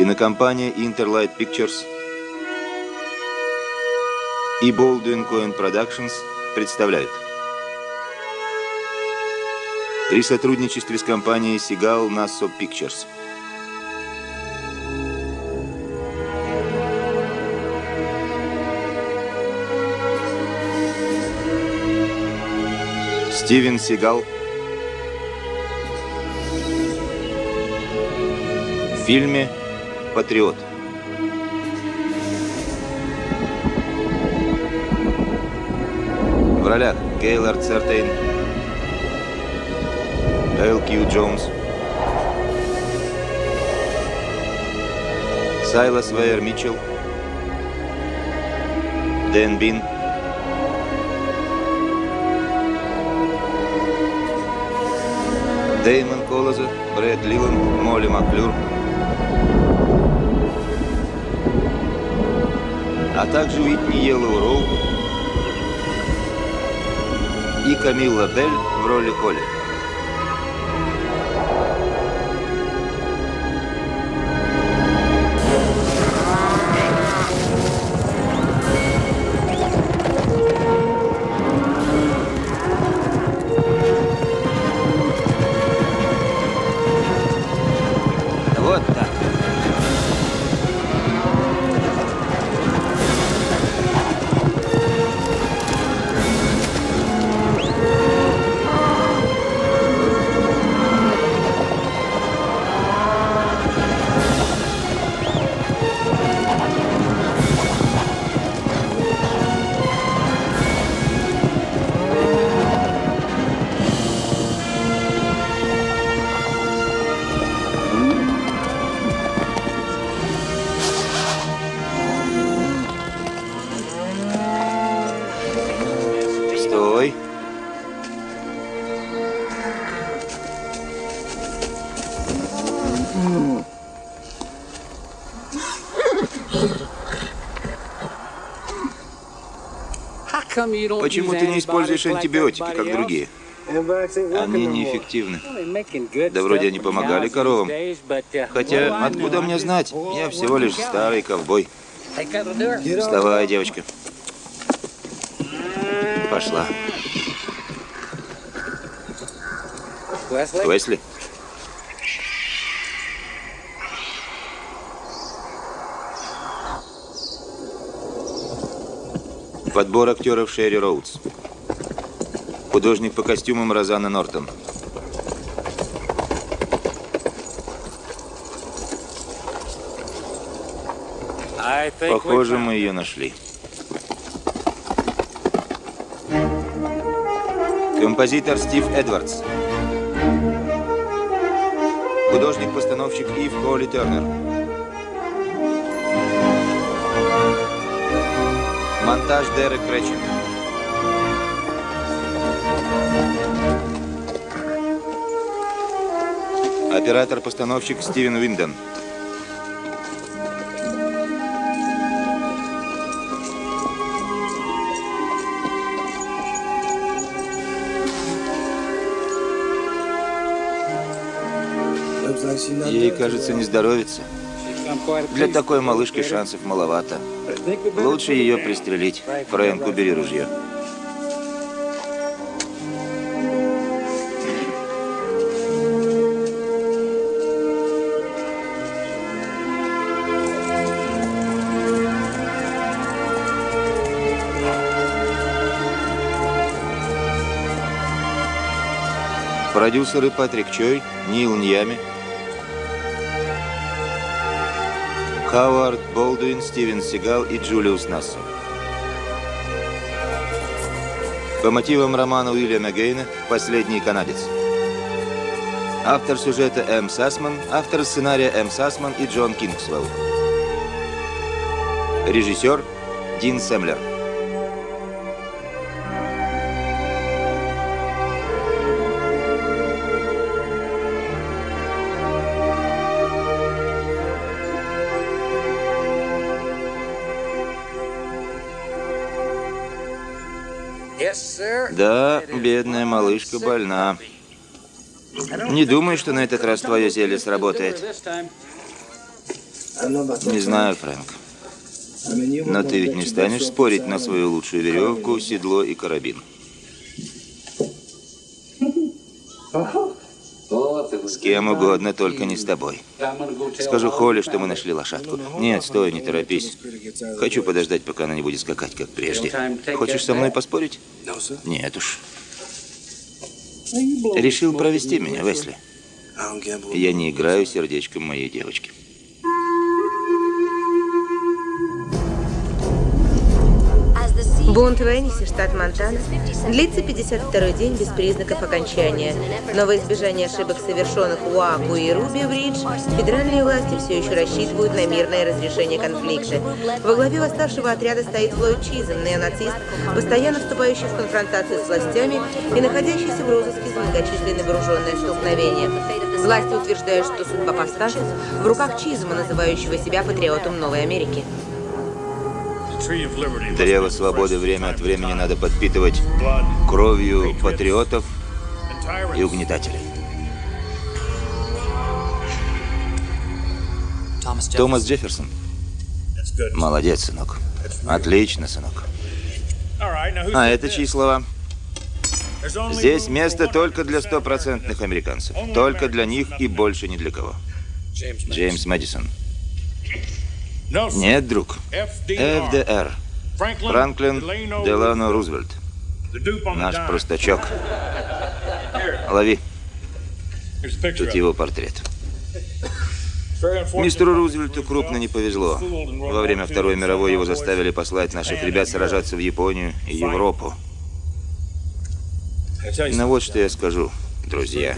Кинокомпания Interlight Pictures и Baldwin Coin Productions представляют при сотрудничестве с компанией Seagal Nassau Pictures. Стивен Сигал в фильме «Патриот». В ролях Гейлорд Сертейн, Эл Кью Джонс, Сайлас Вейер Митчелл, Дэн Бин, Дэймон Колоза, Брэд Лилан, Молли Маклюр, а также Йеллоу Роу и Камилла Белль в роли Холли. Почему ты не используешь антибиотики, как другие? Они неэффективны. Да вроде они помогали коровам. Хотя, откуда мне знать? Я всего лишь старый ковбой. Вставай, девочка. Пошла. Уэсли? Подбор актеров Шерри Роудс. Художник по костюмам Розанна Нортон. Похоже, мы ее нашли. Композитор Стив Эдвардс. Художник-постановщик Ив Холли Тернер. Монтаж Дерек Крэтчет. Оператор-постановщик Стивен Уинден. Ей, кажется, не здоровится. Для такой малышки шансов маловато. Лучше ее пристрелить. Фрэнк, убери ружье. Продюсеры Патрик Чой, Нил Ньями, Хауард Болдуин, Стивен Сигал и Джулиус Нассо. По мотивам романа Уильяма Гейна «Последний канадец». Автор сюжета М. Сасман, автор сценария М. Сасман и Джон Кингсвелл. Режиссер Дин Семлер. Бедная малышка больна. Не думаю, что на этот раз твое зелье сработает. Не знаю, Фрэнк. Но ты ведь не станешь спорить на свою лучшую веревку, седло и карабин. С кем угодно, только не с тобой. Скажу Холли, что мы нашли лошадку. Нет, стой, не торопись. Хочу подождать, пока она не будет скакать, как прежде. Хочешь со мной поспорить? Нет уж. Решил провести меня, Весли. Я не играю сердечком моей девочки. Бунт в Эннисе, штат Монтана, длится 52-й день без признаков окончания. Но во избежание ошибок, совершенных в Уаку и Руби Бридж, федеральные власти все еще рассчитывают на мирное разрешение конфликта. Во главе восставшего отряда стоит Флойд Чизен, неонацист, постоянно вступающий в конфронтацию с властями и находящийся в розыске за многочисленные вооруженные столкновения. Власти утверждают, что судьба повстанцев в руках Чизма, называющего себя патриотом Новой Америки. Древо свободы время от времени надо подпитывать кровью патриотов и угнетателей. Томас Джефферсон. Молодец, сынок. Отлично, сынок. А это чьи слова? Здесь место только для стопроцентных американцев. Только для них и больше ни для кого. Джеймс Мэдисон. Нет, друг. ФДР. Франклин Делано Рузвельт. Наш простачок. Лови. Тут его портрет. Мистеру Рузвельту крупно не повезло. Во время Второй мировой его заставили послать наших ребят сражаться в Японию и Европу. Но вот что я скажу, друзья.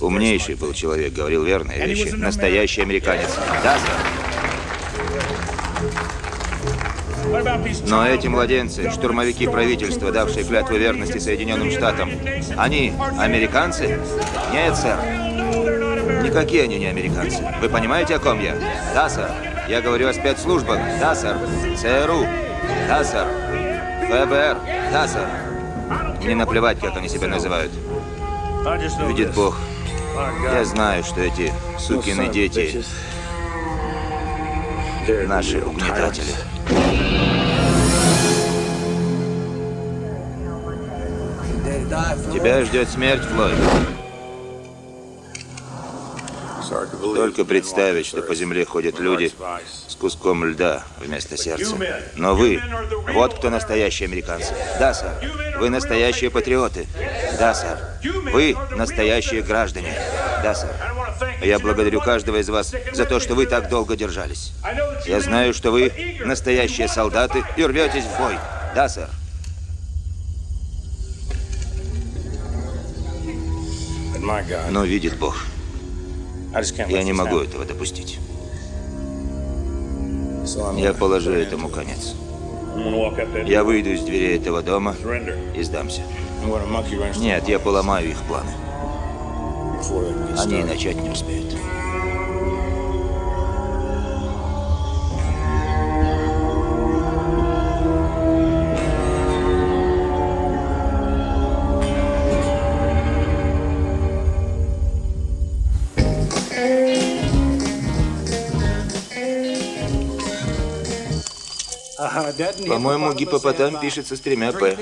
Умнейший был человек, говорил верные вещи. Настоящий американец. Да, сэр? Но эти младенцы, штурмовики правительства, давшие клятву верности Соединенным Штатам, они американцы? Нет, сэр. Никакие они не американцы. Вы понимаете, о ком я? Да, сэр. Я говорю о спецслужбах. Да, сэр. ЦРУ. Да, сэр. ФБР. Да, сэр. Мне наплевать, как они себя называют. Видит Бог. Я знаю, что эти сукины дети наши угнетатели. Тебя ждет смерть, Флойд. Только представить, что по земле ходят люди с куском льда вместо сердца. Но вы, вот кто настоящие американцы. Да, сэр. Вы настоящие патриоты. Да, сэр. Вы настоящие граждане. Да, сэр. Я благодарю каждого из вас за то, что вы так долго держались. Я знаю, что вы настоящие солдаты и рветесь в бой. Да, сэр. Но видит Бог. Я не могу этого допустить. Я положу этому конец. Я выйду из дверей этого дома и сдамся. Нет, я поломаю их планы. Они начать не успеют. По-моему, гипопотам пишется с тремя «п».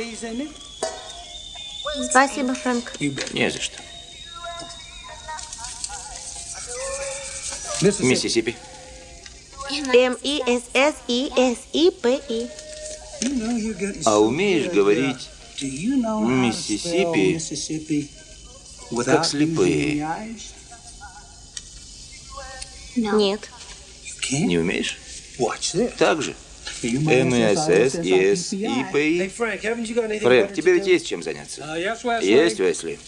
Спасибо, Фрэнк. Не за что. Миссисипи. М-И-С-С-И-С-И-П-И. А умеешь говорить Миссисипи как слепые? Нет. Не умеешь? Так же. М-И-С-С-И-С-И-П-И. Фрэнк, тебе ведь есть чем заняться? Есть, Уэсли.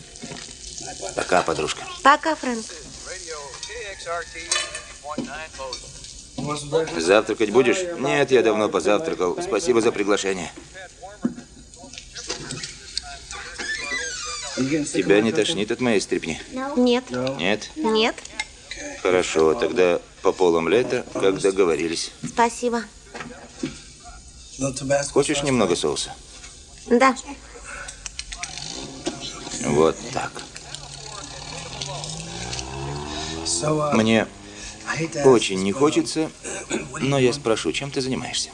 Пока, подружка. Пока, Фрэнк. Завтракать будешь? Нет, я давно позавтракал. Спасибо за приглашение. Тебя не тошнит от моей стрипни? Нет. Нет? Нет. Хорошо, тогда по полам лета, как договорились. Спасибо. Хочешь немного соуса? Да. Вот так. Мне Очень не хочется, но я спрошу, чем ты занимаешься?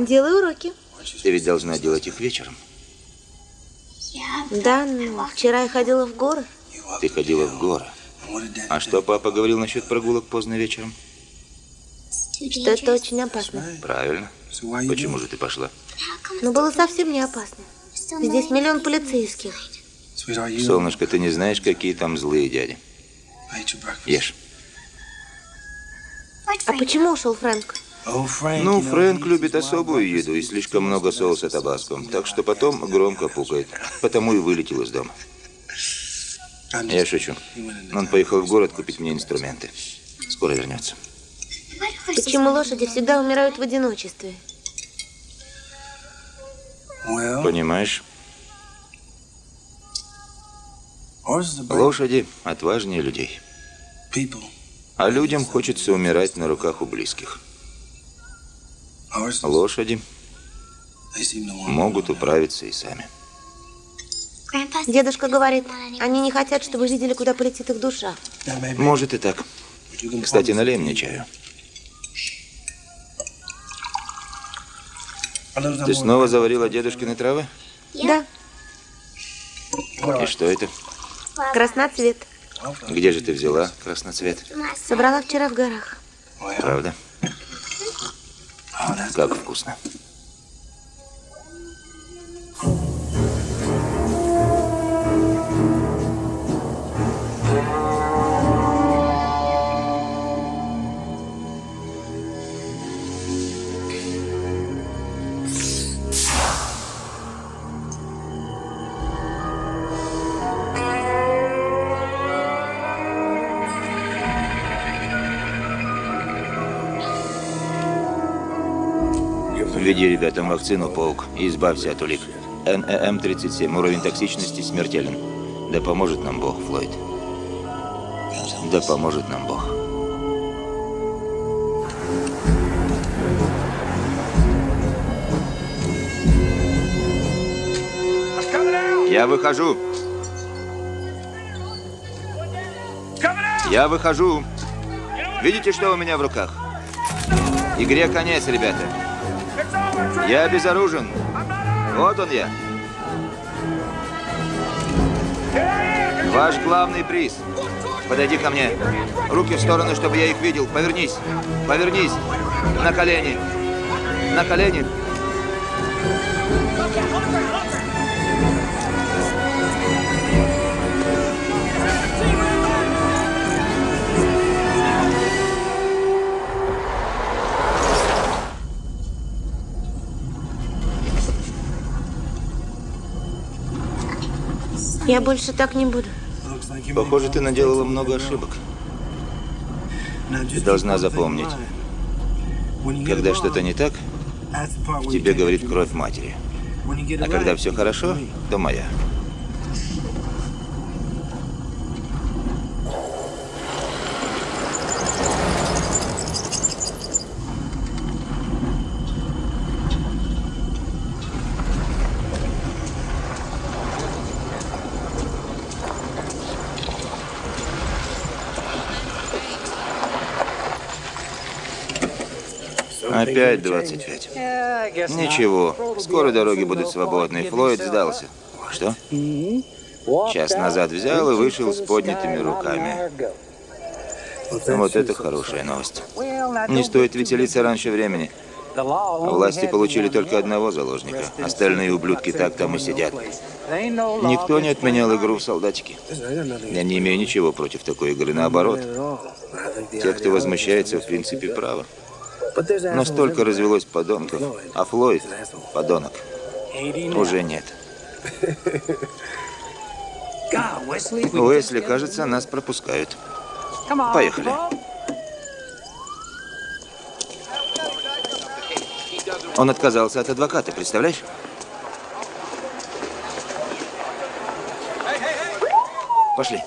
Делаю уроки. Ты ведь должна делать их вечером. Да, но вчера я ходила в горы. Ты ходила в горы. А что папа говорил насчет прогулок поздно вечером? Что это очень опасно. Правильно. Почему же ты пошла? Но было совсем не опасно. Здесь миллион полицейских. Солнышко, ты не знаешь, какие там злые дяди. Ешь. А почему ушел Фрэнк? Ну, Фрэнк любит особую еду и слишком много соуса табаско, так что потом громко пукает. Потому и вылетел из дома. Я шучу. Он поехал в город купить мне инструменты. Скоро вернется. Почему лошади всегда умирают в одиночестве? Понимаешь? Лошади отважнее людей. А людям хочется умирать на руках у близких. Лошади могут управиться и сами. Дедушка говорит, они не хотят, чтобы видели, куда полетит их душа. Может и так. Кстати, налей мне чаю. Ты снова заварила дедушкины травы? Да, И что это? красноцвет. Где же ты взяла красноцвет? Собрала вчера в горах. Правда? Как вкусно. Введи ребятам вакцину, Паук, и избавься от улик. НЭМ-37, уровень токсичности смертелен. Да поможет нам Бог, Флойд. Да поможет нам Бог. Я выхожу. Я выхожу. Видите, что у меня в руках? Игре конец, ребята. Я безоружен. Вот он я. Ваш главный приз. Подойди ко мне. Руки в сторону, чтобы я их видел. Повернись. Повернись. На колени. На колени. Я больше так не буду. Похоже, ты наделала много ошибок. Ты должна запомнить, когда что-то не так, тебе говорит кровь матери. А когда все хорошо, то моя. Опять 25. Ничего, скоро дороги будут свободны. Флойд сдался. Что? Час назад взял и вышел с поднятыми руками. Вот это хорошая новость. Не стоит веселиться раньше времени. Власти получили только одного заложника. Остальные ублюдки так там и сидят. Никто не отменял игру в солдатики. Я не имею ничего против такой игры. Наоборот, те, кто возмущается, в принципе, правы. Но столько развелось подонков, а Флойд – подонок. Уже нет. Уэсли, кажется, нас пропускают. Поехали. Он отказался от адвоката, представляешь? Пошли.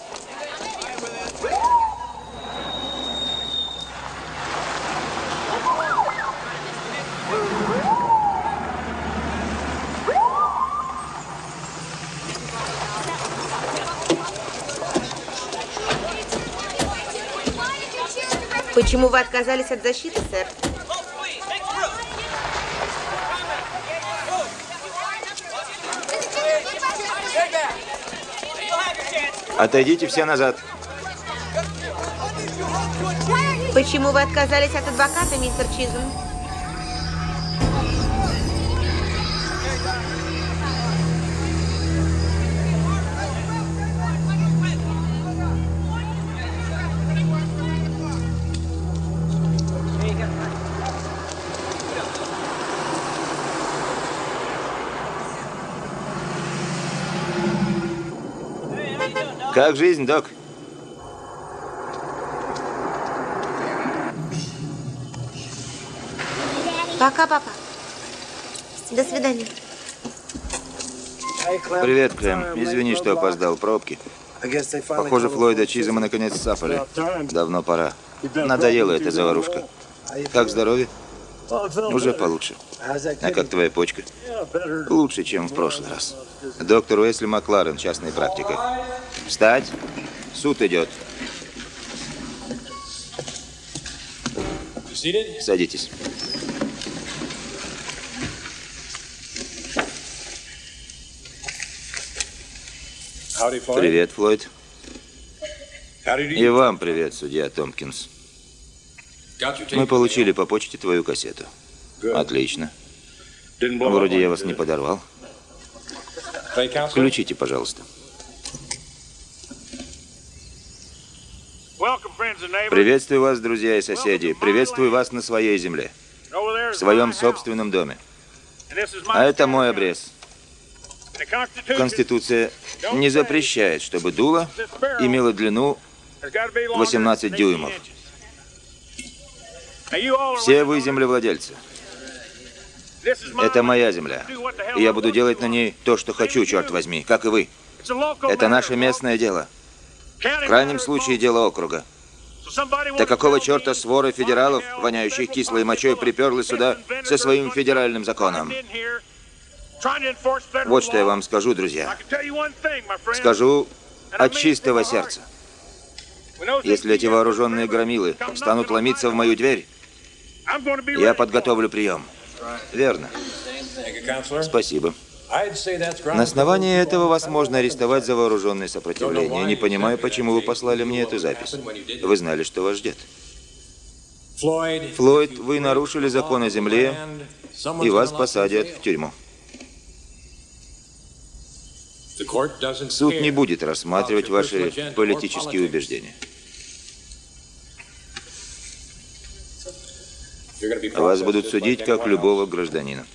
Почему вы отказались от защиты, сэр? Отойдите все назад. Почему вы отказались от адвоката, мистер Чизм? Как жизнь, док? Пока, папа. До свидания. Привет, Крэм. Извини, что опоздал. Пробки. Похоже, Флойда Чизема наконец сцапали. Давно пора. Надоела эта заварушка. Как здоровье? Уже получше. А как твоя почка? Лучше, чем в прошлый раз. Доктор Уэсли Макларен, частная практика. Встать. Суд идет. Садитесь. Привет, Флойд. И вам привет, судья Томпкинс. Мы получили по почте твою кассету. Отлично. Вроде я вас не подорвал. Включите, пожалуйста. Приветствую вас, друзья и соседи. Приветствую вас на своей земле. В своем собственном доме. А это мой обрез. Конституция не запрещает, чтобы дуло имело длину 18 дюймов. Все вы землевладельцы. Это моя земля. И я буду делать на ней то, что хочу, черт возьми, как и вы. Это наше местное дело. В крайнем случае, дело округа. Да какого черта своры федералов, воняющих кислой мочой, приперлы сюда со своим федеральным законом? Вот что я вам скажу, друзья. Скажу от чистого сердца. Если эти вооруженные громилы станут ломиться в мою дверь, я подготовлю прием. Верно. Спасибо. На основании этого вас можно арестовать за вооруженное сопротивление. Не понимаю, почему вы послали мне эту запись. Вы знали, что вас ждет. Флойд, вы нарушили закон о земле, и вас посадят в тюрьму. Суд не будет рассматривать ваши политические убеждения. Вас будут судить, как любого гражданина.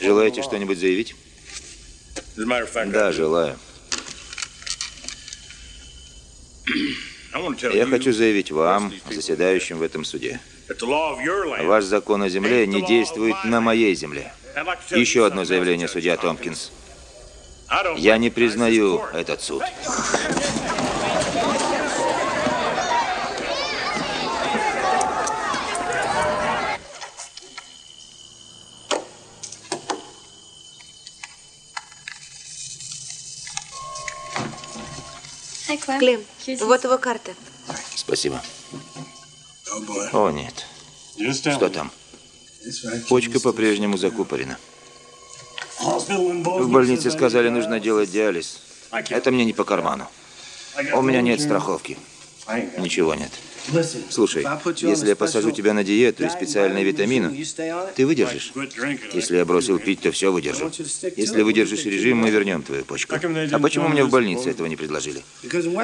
Желаете что-нибудь заявить? Да, желаю. Я хочу заявить вам, заседающим в этом суде, ваш закон о земле не действует на моей земле. Еще одно заявление, судья Томпкинс. Я не признаю этот суд. Клим, вот его карта. Спасибо. О, нет. Что там? Почка по-прежнему закупорена. В больнице сказали, нужно делать диализ. Это мне не по карману. У меня нет страховки. Ничего нет. Слушай, если я посажу тебя на диету и специальные витамины, ты выдержишь? Если я бросил пить, то все выдержу. Если выдержишь режим, мы вернем твою почку. А почему мне в больнице этого не предложили?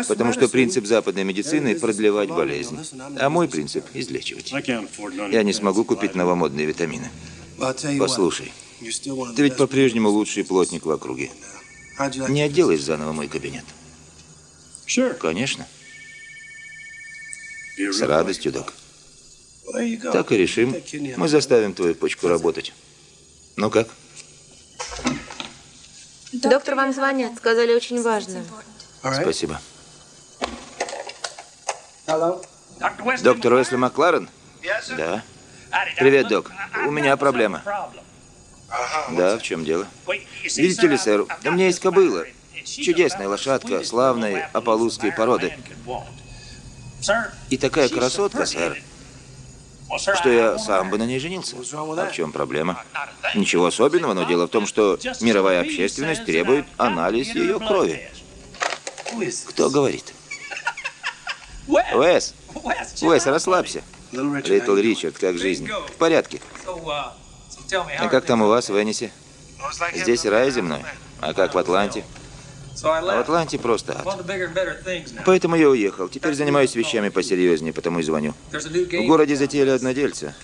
Потому что принцип западной медицины – продлевать болезнь. А мой принцип – излечивать. Я не смогу купить новомодные витамины. Послушай, ты ведь по-прежнему лучший плотник в округе. Не отделаешь заново мой кабинет? Конечно. С радостью, док. Так и решим. Мы заставим твою почку работать. Ну как? Доктор, вам звонят. Сказали, очень важно. Спасибо. Доктор Уэсли Макларен? Да. Привет, док. У меня проблема. Да, в чем дело? Видите ли, сэр, у меня есть кобыла. Чудесная лошадка, славной аполузской породы. И такая красотка, сэр, что я сам бы на ней женился. А в чем проблема? Ничего особенного, но дело в том, что мировая общественность требует анализ ее крови. Кто говорит? Уэс! Уэс, расслабься. Литл Ричард, как жизнь? В порядке. А как там у вас в Эннисе? Здесь рай земной. А как в Атланте? А в Атланте просто ад. Поэтому я уехал. Теперь занимаюсь вещами посерьезнее, потому и звоню. В городе затеяли однодельца.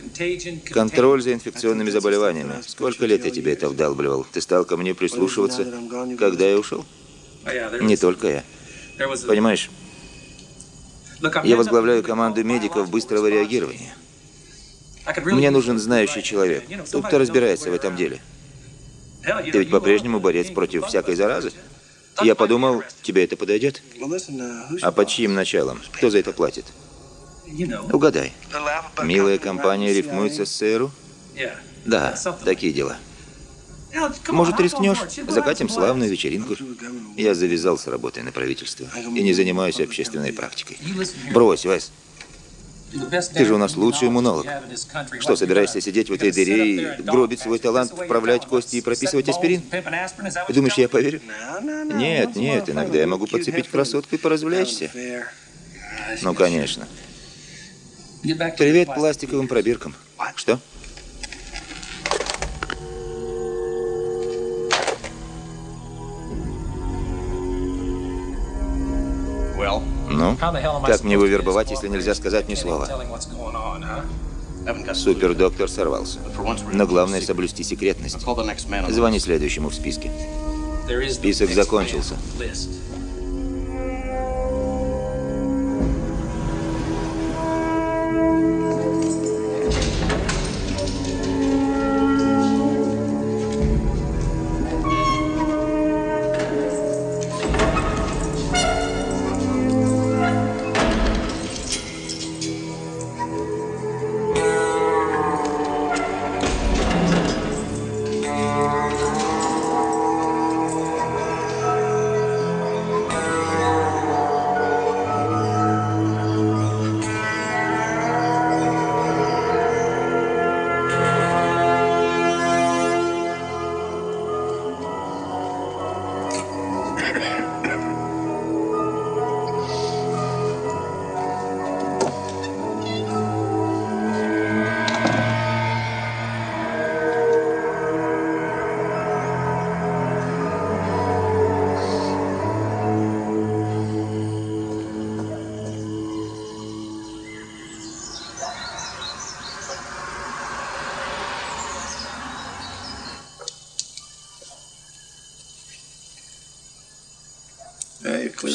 Контроль за инфекционными заболеваниями. Сколько лет я тебе это вдалбливал? Ты стал ко мне прислушиваться, когда я ушел? Не только я. Понимаешь, я возглавляю команду медиков быстрого реагирования. Мне нужен знающий человек. Тот, кто разбирается в этом деле. Ты ведь по-прежнему борец против всякой заразы? Я подумал, тебе это подойдет? А под чьим началом? Кто за это платит? Угадай. Милая компания рифмуется с ЦРУ? Да, такие дела. Может, рискнешь? Закатим славную вечеринку. Я завязал с работой на правительство и не занимаюсь общественной практикой. Брось, Вась. Ты же у нас лучший иммунолог. Что, собираешься сидеть в этой дыре и гробить свой талант, вправлять кости и прописывать аспирин? Думаешь, я поверю? Нет, нет, иногда я могу подцепить красотку и поразвлечься. Ну, конечно. Привет пластиковым пробиркам. Что? Ну, как мне его вербовать, если нельзя сказать ни слова? Супердоктор сорвался. Но главное соблюсти секретность. Звони следующему в списке. Список закончился.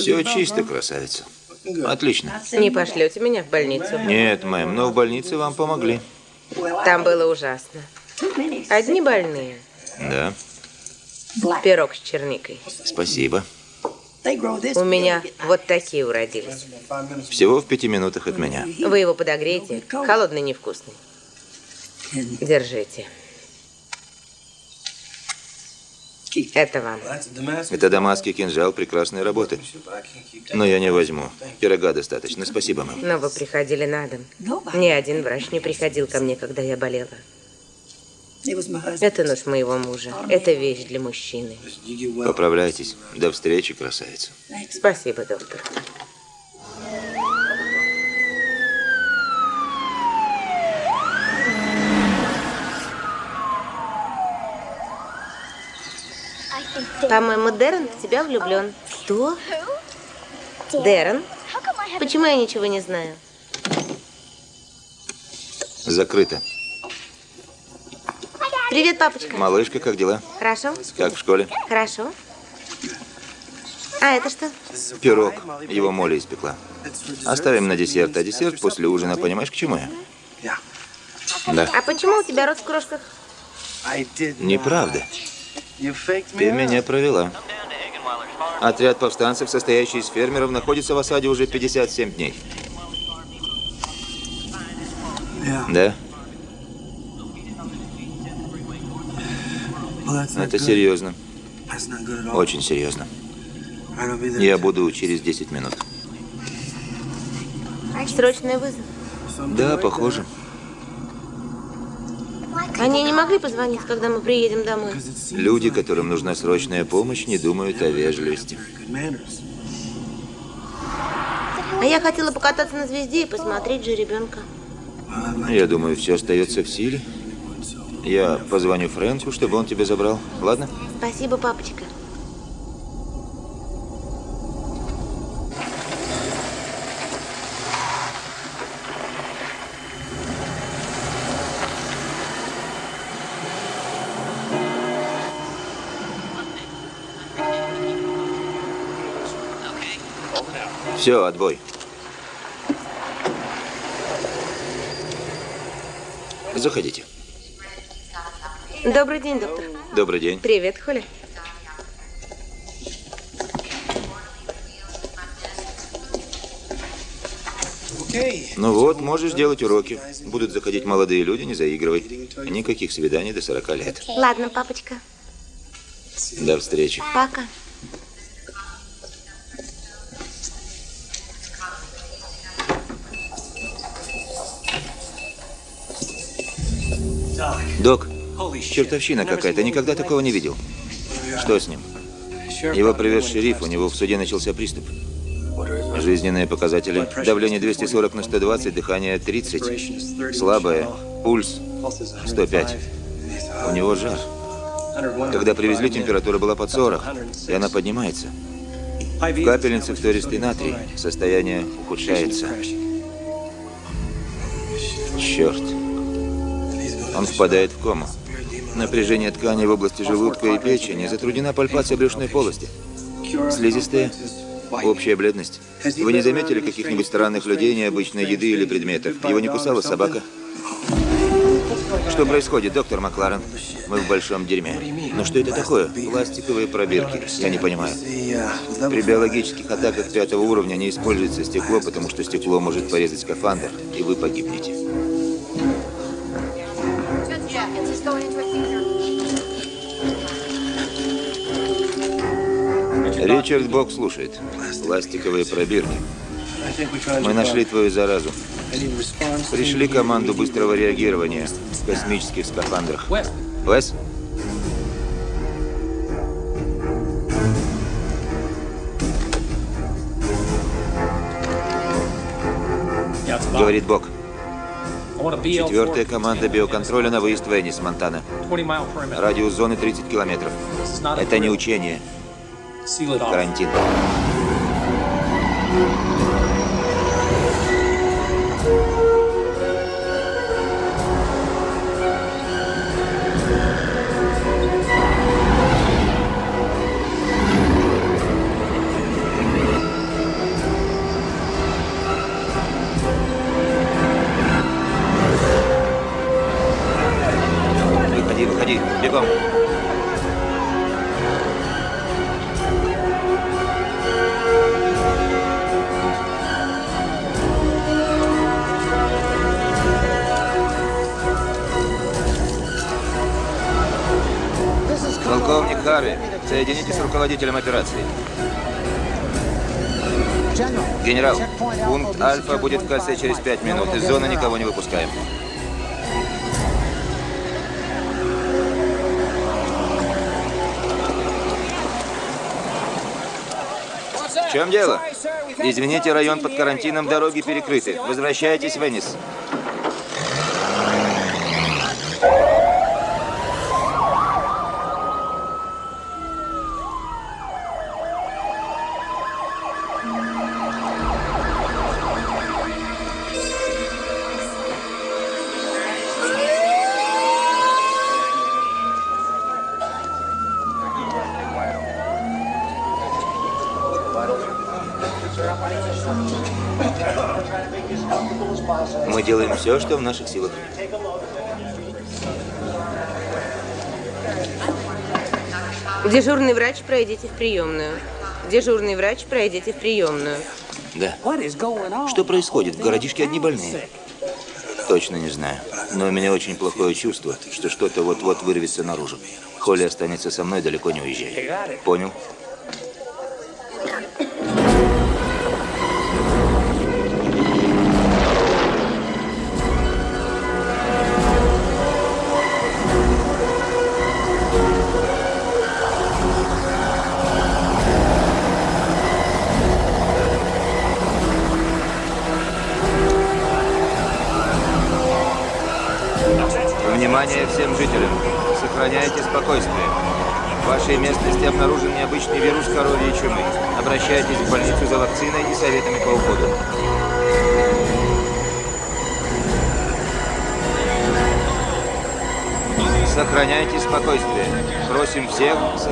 Все чисто, красавица. Отлично. Не пошлете меня в больницу? Нет, мэм, но в больнице вам помогли. Там было ужасно. Одни больные. Да. Пирог с черникой. Спасибо. У меня вот такие уродились. Всего в пяти минутах от меня. Вы его подогреете. Холодный невкусный. Держите. Это вам. Это дамасский кинжал прекрасной работы. Но я не возьму. Пирога достаточно. Спасибо, мам. Но вы приходили на дом. Ни один врач не приходил ко мне, когда я болела. Это нож моего мужа. Это вещь для мужчины. Поправляйтесь. До встречи, красавица. Спасибо, доктор. По-моему, Дэрон в тебя влюблен. Что? Дэрон? Почему я ничего не знаю? Закрыто. Привет, папочка. Малышка, как дела? Хорошо? Как в школе? Хорошо. А это что? Пирог. Его Молли испекла. Оставим на десерт. А десерт после ужина, понимаешь, к чему я? Да. А почему у тебя рот в крошках? Неправда. Ты меня провела. Отряд повстанцев, состоящий из фермеров, находится в осаде уже 57 дней. Да? Это серьезно. Очень серьезно. Я буду через 10 минут. Срочный вызов. Да, похоже. Они не могли позвонить, когда мы приедем домой? Люди, которым нужна срочная помощь, не думают о вежливости. А я хотела покататься на звезде и посмотреть же ребенка. Я думаю, все остается в силе. Я позвоню Фрэнку, чтобы он тебя забрал. Ладно? Спасибо, папочка. Все, отбой. Заходите. Добрый день, доктор. Добрый день. Привет, Холли. Ну вот, можешь делать уроки. Будут заходить молодые люди, не заигрывай. Никаких свиданий до 40 лет. Ладно, папочка. До встречи. Пока. Док, чертовщина какая-то, никогда такого не видел. Что с ним? Его привез шериф, у него в суде начался приступ. Жизненные показатели. Давление 240 на 120, дыхание 30. Слабое. Пульс 105. У него жар. Когда привезли, температура была под 40, и она поднимается. В капельнице фтористый натрий. Состояние ухудшается. Черт. Он впадает в кому. Напряжение тканей в области желудка и печени, затруднена пальпация брюшной полости. Слизистая, общая бледность. Вы не заметили каких-нибудь странных людей, необычной еды или предметов? Его не кусала собака? Что происходит, доктор Макларен? Мы в большом дерьме. Но что это такое? Пластиковые пробирки. Я не понимаю. При биологических атаках пятого уровня не используется стекло, потому что стекло может порезать скафандр, и вы погибнете. Ричард Бок слушает. Пластиковые пробирки. Мы нашли твою заразу. Пришли команду быстрого реагирования в космических скафандрах. Вес? Говорит Бог. Четвертая команда биоконтроля на выезд в Энис, Монтана. Радиус зоны 30 километров. Это не учение. Карантин. Выходи, руководителем операции. Генерал, пункт Альфа будет в кольце через пять минут. Из зоны никого не выпускаем. В чем дело? Извините, район под карантином, дороги перекрыты. Возвращайтесь в Энис. Все, что в наших силах. Дежурный врач, пройдите в приемную. Дежурный врач, пройдите в приемную. Да. Что происходит? В городишке одни больные. Точно не знаю. Но у меня очень плохое чувство, что что-то вот-вот вырвется наружу. Холли останется со мной, далеко не уезжай. Понял?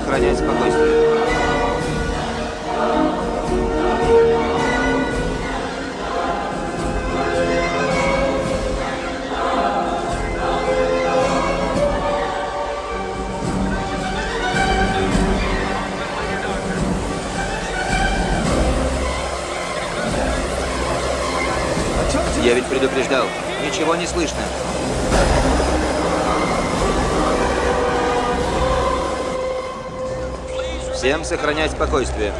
Сохранять спокойствие. Я ведь предупреждал. Ничего не слышно. Всем сохранять спокойствие.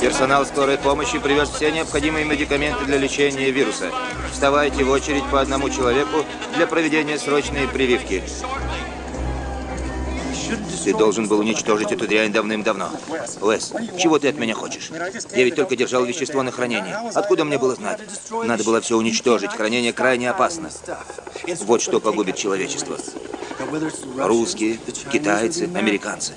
Персонал скорой помощи привез все необходимые медикаменты для лечения вируса. Вставайте в очередь по одному человеку для проведения срочной прививки. Ты должен был уничтожить эту дрянь давным-давно. Уэс, чего ты от меня хочешь? Я ведь только держал вещество на хранении. Откуда мне было знать? Надо было все уничтожить. Хранение крайне опасно. Вот что погубит человечество. Русские, китайцы, американцы.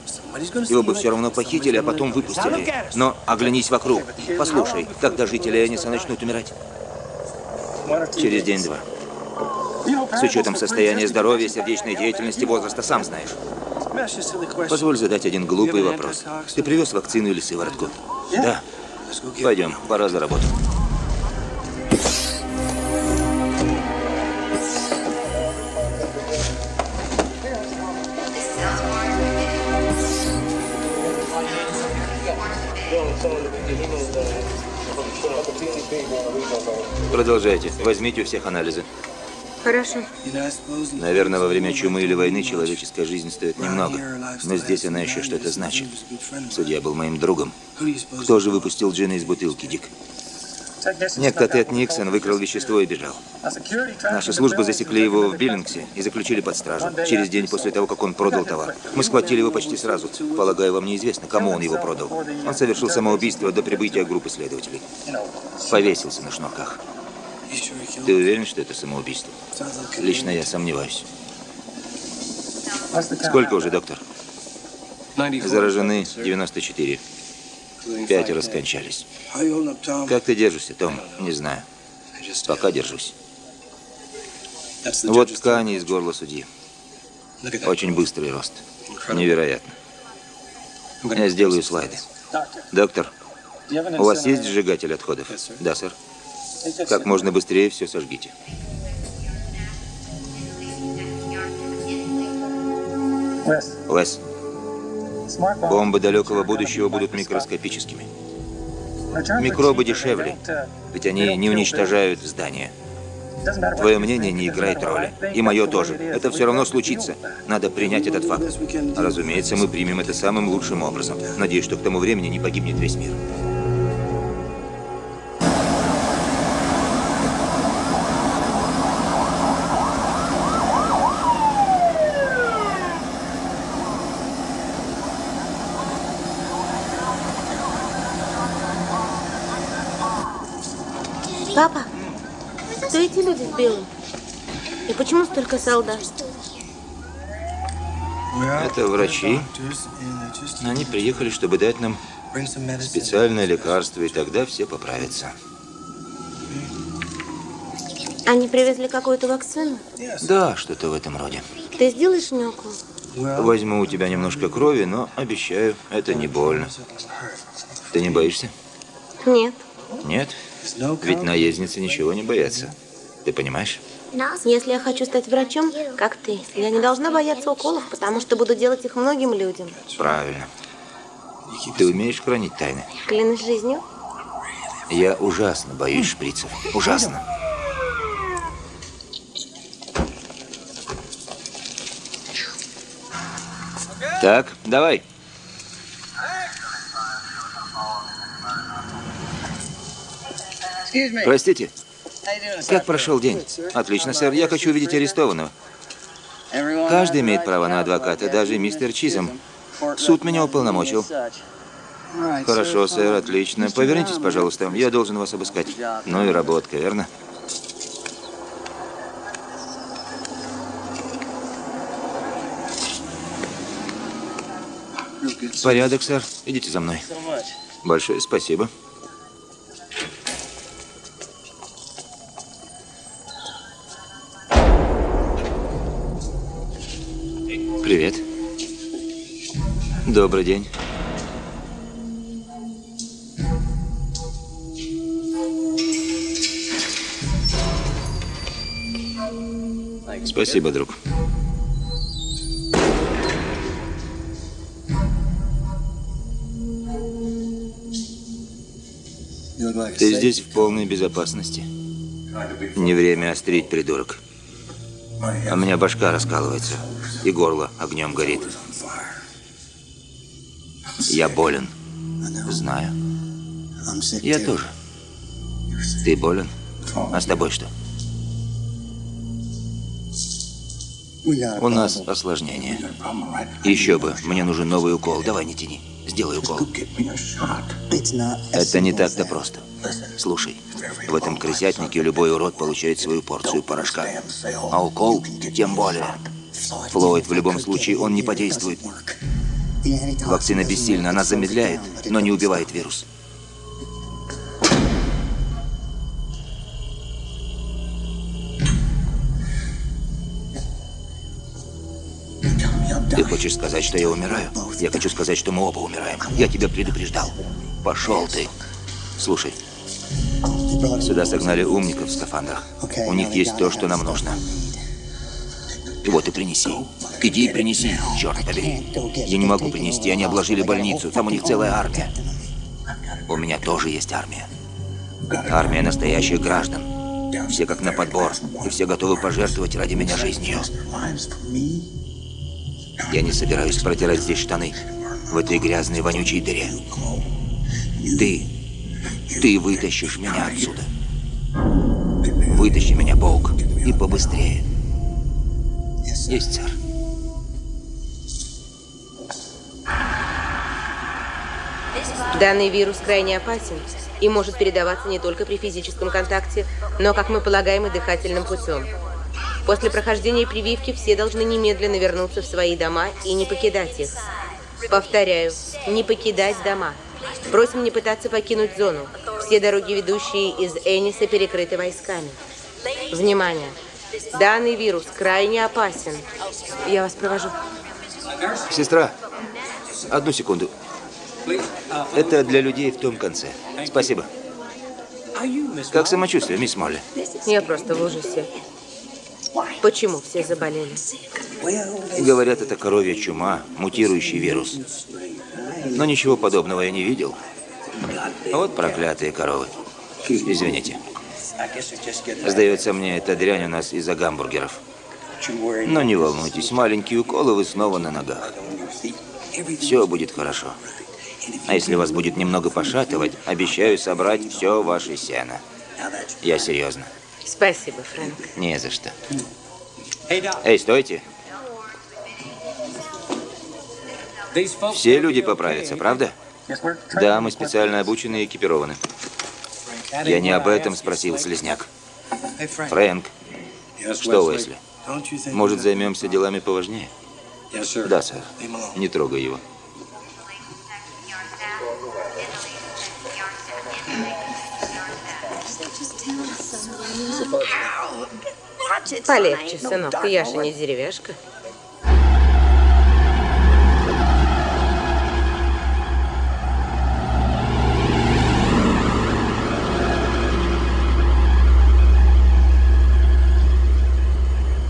Его бы все равно похитили, а потом выпустили. Но оглянись вокруг. Послушай, когда жители Эниса начнут умирать? Через день-два. С учетом состояния здоровья, сердечной деятельности, возраста, сам знаешь. Позволь задать один глупый вопрос. Ты привез вакцину или сыворотку? Да. Пойдем, пора за работу. Продолжайте. Возьмите у всех анализы. Хорошо. Наверное, во время чумы или войны человеческая жизнь стоит немного. Но здесь она еще что-то значит. Судья был моим другом. Кто же выпустил Джина из бутылки, Дик? Некто Тед Никсон выкрал вещество и бежал. Наши службы засекли его в Биллингсе и заключили под стражу. Через день после того, как он продал товар. Мы схватили его почти сразу. Полагаю, вам неизвестно, кому он его продал. Он совершил самоубийство до прибытия группы следователей. Повесился на шнурках. Ты уверен, что это самоубийство? Лично я сомневаюсь. Сколько уже, доктор? Заражены 94. Пятеро скончались. Как ты держишься, Том? Не знаю. Пока держусь. Вот ткани из горла судьи. Очень быстрый рост. Невероятно. Я сделаю слайды. Доктор, у вас есть сжигатель отходов? Да, сэр. Как можно быстрее все сожгите. Уэс, бомбы далекого будущего будут микроскопическими. Микробы дешевле, ведь они не уничтожают здания. Твое мнение не играет роли. И мое тоже. Это все равно случится. Надо принять этот факт. Разумеется, мы примем это самым лучшим образом. Надеюсь, что к тому времени не погибнет весь мир. Папа, кто белом? И почему столько солдат? Это врачи. Они приехали, чтобы дать нам специальное лекарство, и тогда все поправятся. Они привезли какую-то вакцину? Да, что-то в этом роде. Ты сделаешь мне укол? Возьму у тебя немножко крови, но обещаю, это не больно. Ты не боишься? Нет. Нет? Ведь наездницы ничего не боятся. Ты понимаешь? Если я хочу стать врачом, как ты, я не должна бояться уколов, потому что буду делать их многим людям. Правильно. Ты умеешь хранить тайны? Клянусь жизнью? Я ужасно боюсь шприцев. Ужасно. Так, давай. Простите, как прошел день? Отлично, сэр. Я хочу увидеть арестованного. Каждый имеет право на адвоката, даже мистер Чизом. Суд меня уполномочил. Хорошо, сэр, отлично. Повернитесь, пожалуйста. Я должен вас обыскать. Ну и работка, верно? Порядок, сэр. Идите за мной. Большое спасибо. Привет. Добрый день. Спасибо, друг. Ты здесь в полной безопасности. Не время острить, придурок. А у меня башка раскалывается, и горло огнем горит. Я болен. Знаю. Я тоже. Ты болен? А с тобой что? У нас осложнение. Еще бы, мне нужен новый укол. Давай, не тяни. Сделай укол. Это не так-то просто. Слушай, в этом крысятнике любой урод получает свою порцию порошка. А укол тем более. Флойд в любом случае он не подействует. Вакцина бессильна, она замедляет, но не убивает вирус. Ты хочешь сказать, что я умираю? Я хочу сказать, что мы оба умираем. Я тебя предупреждал. Пошел ты. Слушай, сюда согнали умников в скафандрах. У них есть то, что нам нужно. Вот и принеси. Иди и принеси, черт побери. Я не могу принести, они обложили больницу. Там у них целая армия. У меня тоже есть армия. Армия настоящих граждан. Все как на подбор, и все готовы пожертвовать ради меня жизнью. Я не собираюсь протирать здесь штаны, в этой грязной вонючей дыре. Ты, ты вытащишь меня отсюда. Вытащи меня, Боук, и побыстрее. Есть, сэр. Данный вирус крайне опасен и может передаваться не только при физическом контакте, но, как мы полагаем, и дыхательным путем. После прохождения прививки все должны немедленно вернуться в свои дома и не покидать их. Повторяю, не покидать дома. Просим не пытаться покинуть зону. Все дороги, ведущие из Эниса, перекрыты войсками. Внимание! Данный вирус крайне опасен. Я вас провожу. Сестра, одну секунду. Это для людей в том конце. Спасибо. Как самочувствие, мисс Молли? Я просто в ужасе. Почему все заболели? Говорят, это коровья чума, мутирующий вирус. Но ничего подобного я не видел. Вот проклятые коровы. Извините. Сдается мне, эта дрянь у нас из-за гамбургеров. Но не волнуйтесь, маленькие уколы, вы снова на ногах. Все будет хорошо. А если вас будет немного пошатывать, обещаю собрать все ваше сено. Я серьезно. Спасибо, Фрэнк. Не за что. Эй, стойте. Все люди поправятся, правда? Да, мы специально обучены и экипированы. Я не об этом спросил, слезняк. Фрэнк. Что, Уэсли? Может, займемся делами поважнее? Да, сэр. Не трогай его. Полегче, сынок, я же не деревяшка.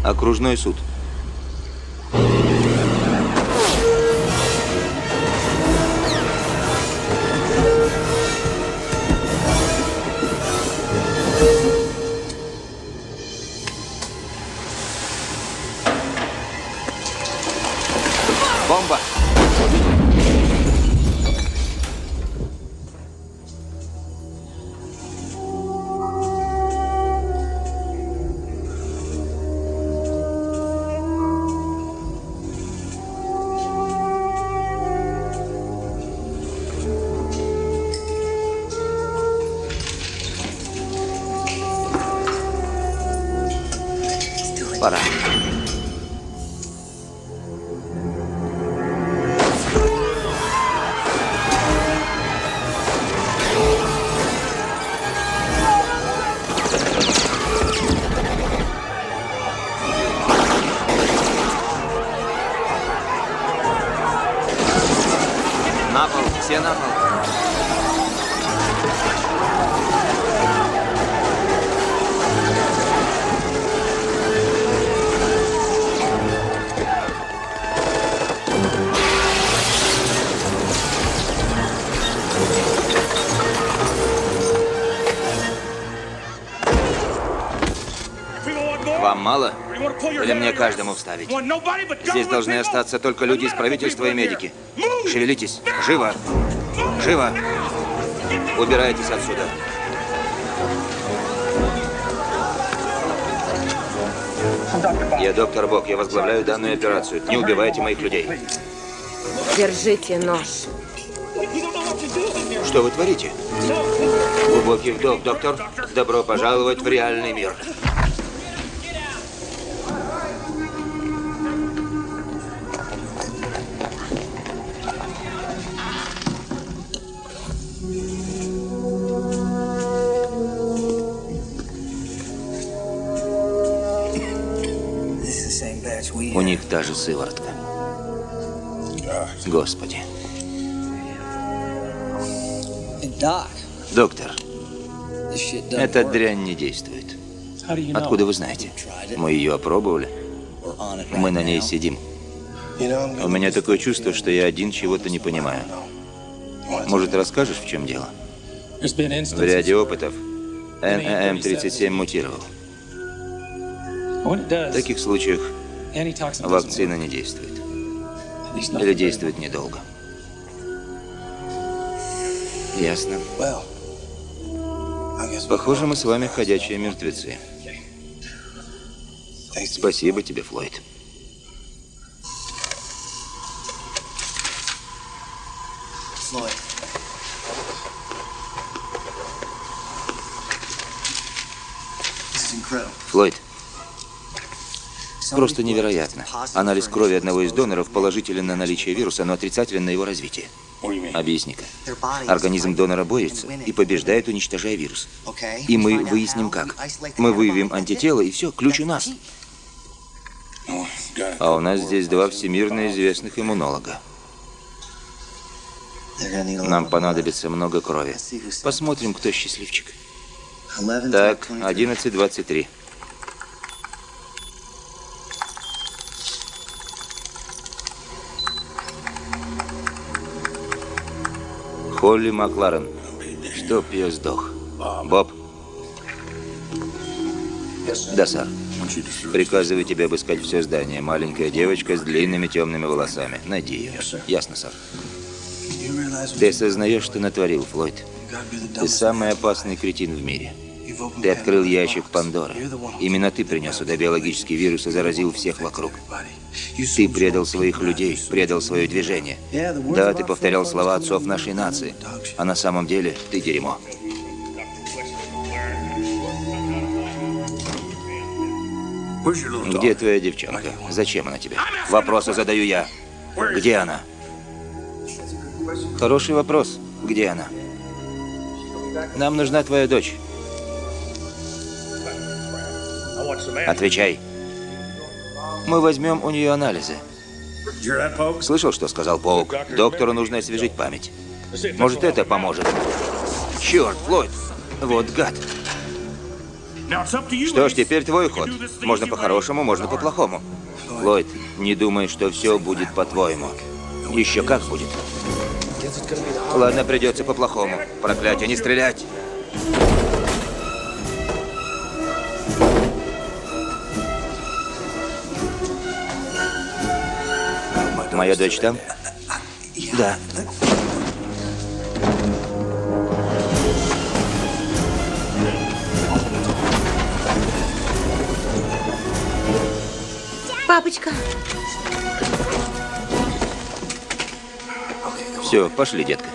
Окружной суд. Или мне каждому вставить? Здесь должны остаться только люди из правительства и медики. Шевелитесь. Живо. Живо. Убирайтесь отсюда. Я доктор Бог, я возглавляю данную операцию. Не убивайте моих людей. Держите нож. Что вы творите? Глубокий вдох, доктор. Добро пожаловать в реальный мир. Сыворотка. Господи. Доктор, эта дрянь не действует. Откуда вы знаете? Мы ее опробовали. Мы на ней сидим. У меня такое чувство, что я один чего-то не понимаю. Может, расскажешь, в чем дело? В ряде опытов НЭМ-37 мутировал. В таких случаях вакцина не действует. Или действует недолго. Ясно. Похоже, мы с вами ходячие мертвецы. Спасибо тебе, Флойд. Флойд, просто невероятно. Анализ крови одного из доноров положителен на наличие вируса, но отрицателен на его развитие. Объясни-ка. Организм донора борется и побеждает, уничтожая вирус. И мы выясним как. Мы выявим антитела, и все, ключ у нас. А у нас здесь два всемирно известных иммунолога. Нам понадобится много крови. Посмотрим, кто счастливчик. Так, 11.23. Холли Макларен. Чтоб я сдох. Боб. Да, сэр. Приказываю тебе обыскать все здание. Маленькая девочка с длинными темными волосами. Найди ее. Ясно, сэр. Ты осознаешь, что натворил, Флойд? Ты самый опасный кретин в мире. Ты открыл ящик Пандоры. Именно ты принес сюда биологический вирус и заразил всех вокруг. Ты предал своих людей, предал свое движение. Да, ты повторял слова отцов нашей нации. А на самом деле ты дерьмо. Где твоя девчонка? Зачем она тебе? Вопросы задаю я. Где она? Хороший вопрос. Где она? Нам нужна твоя дочь. Отвечай. Мы возьмем у нее анализы. Слышал, что сказал Паук? Доктору нужно освежить память. Может, это поможет. Черт, Флойд. Вот гад. Что ж, теперь твой ход. Можно по-хорошему, можно по-плохому. Флойд, не думай, что все будет по-твоему. Еще как будет. Ладно, придется по-плохому. Проклятие, не стрелять. Моя дочь там? Да. Папочка. Все, пошли, детка.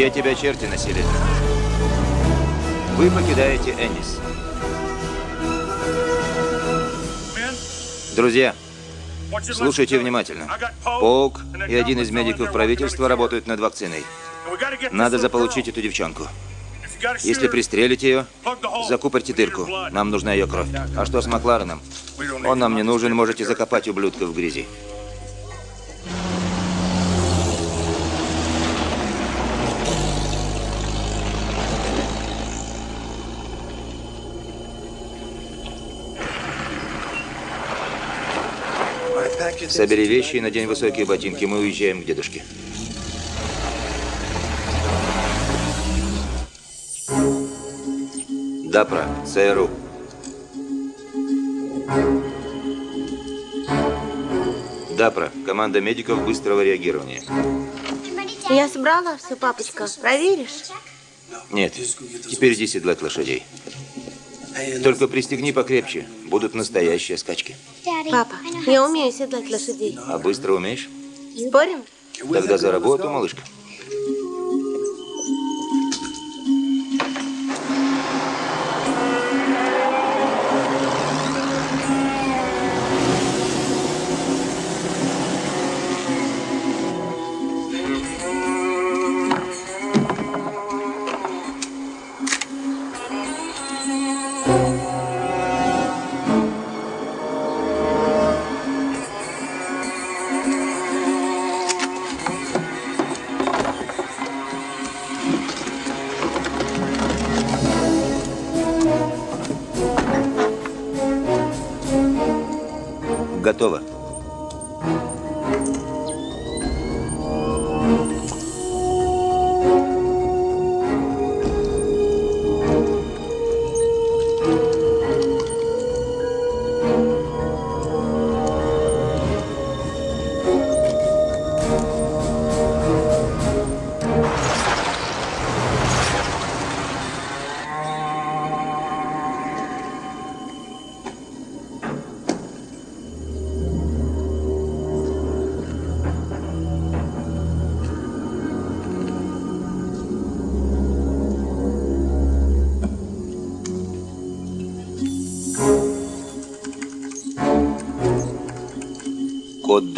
Где тебя черти носили? Вы покидаете Эннис. Друзья, слушайте внимательно. Паук и один из медиков правительства работают над вакциной. Надо заполучить эту девчонку. Если пристрелите ее, закупорьте дырку. Нам нужна ее кровь. А что с Маклареном? Он нам не нужен, можете закопать ублюдка в грязи. Собери вещи и надень высокие ботинки. Мы уезжаем к дедушке. Дапра, ЦРУ. Дапра, команда медиков быстрого реагирования. Я собрала все, папочка. Проверишь? Нет, теперь иди седлать лошадей. Только пристегни покрепче. Будут настоящие скачки. Папа, я умею седлать лошадей. А быстро умеешь? Спорим? Тогда за работу, малышка.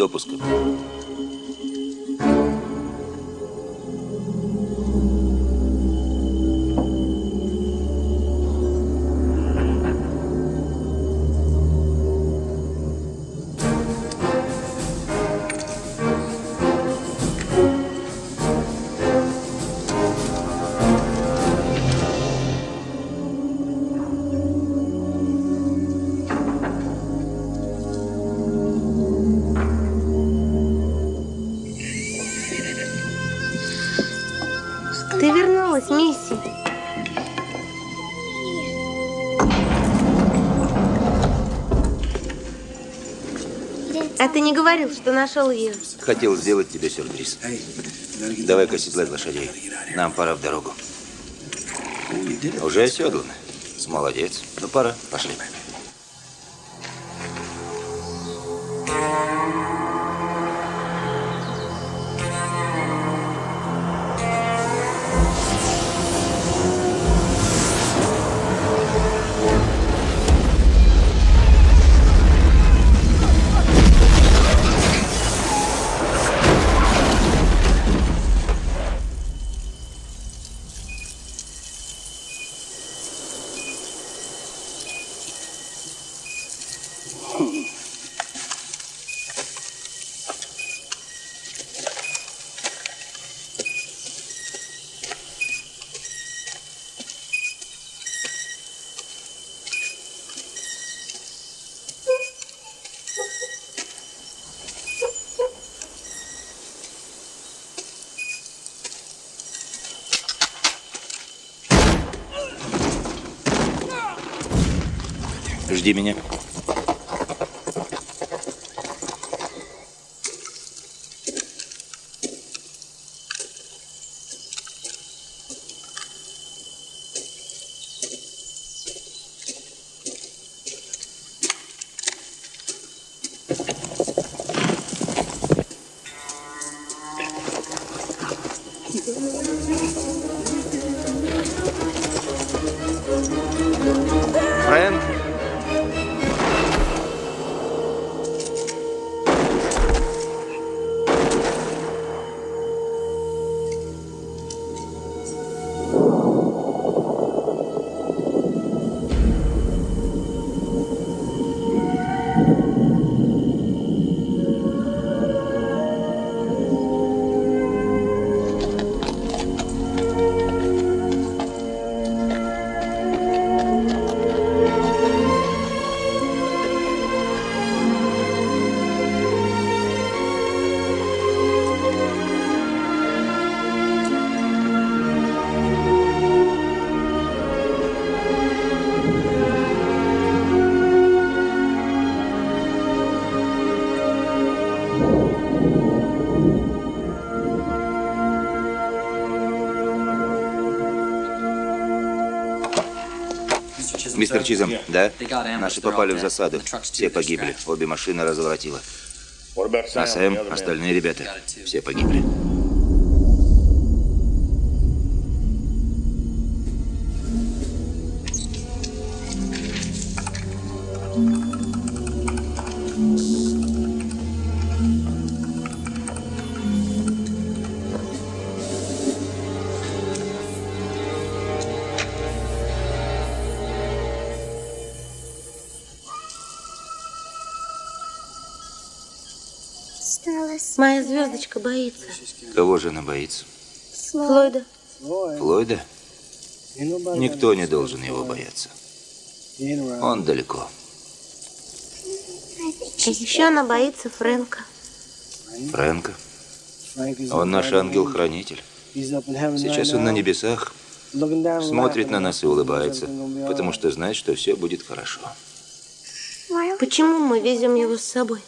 допуска. Ты вернулась, Мисси. А ты не говорил, что нашел ее? Хотел сделать тебе сюрприз. Давай-ка седлать лошадей. Нам пора в дорогу. Уже оседланы. Молодец. Ну, пора. Пошли. Жди меня. Мистер Чизом, да? Наши попали в засаду. Все погибли. Обе машины разворотило. А Сэм, остальные ребята, все погибли. Моя звездочка боится. Кого же она боится? Флойда. Флойда? Никто не должен его бояться. Он далеко. И еще она боится Фрэнка. Фрэнка? Он наш ангел-хранитель. Сейчас он на небесах, смотрит на нас и улыбается, потому что знает, что все будет хорошо. Почему мы везем его с собой?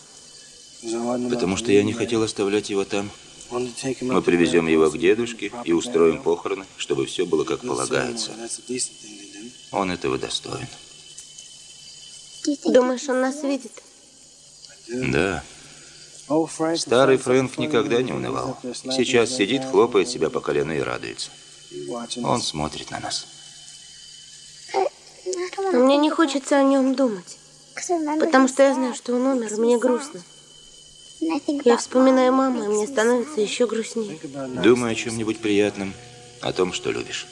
Потому что я не хотел оставлять его там. Мы привезем его к дедушке и устроим похороны, чтобы все было как полагается. Он этого достоин. Думаешь, он нас видит? Да. Старый Фрэнк никогда не унывал. Сейчас сидит, хлопает себя по колену и радуется. Он смотрит на нас. Мне не хочется о нем думать. Потому что я знаю, что он умер, и мне грустно. Я вспоминаю маму, и мне становится еще грустнее. Думай о чем-нибудь приятном, о том, что любишь.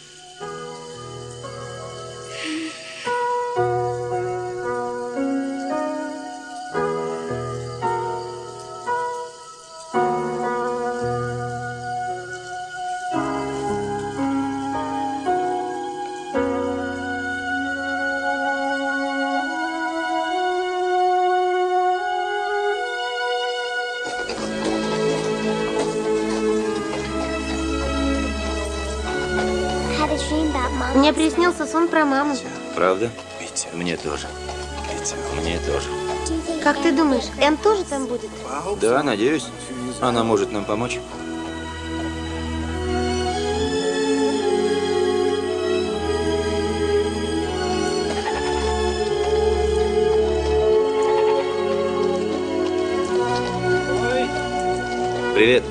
Мне приснился сон про маму. Правда? Мне тоже. Мне тоже. Как ты думаешь, Энн тоже там будет? Да, надеюсь. Она может нам помочь. Привет.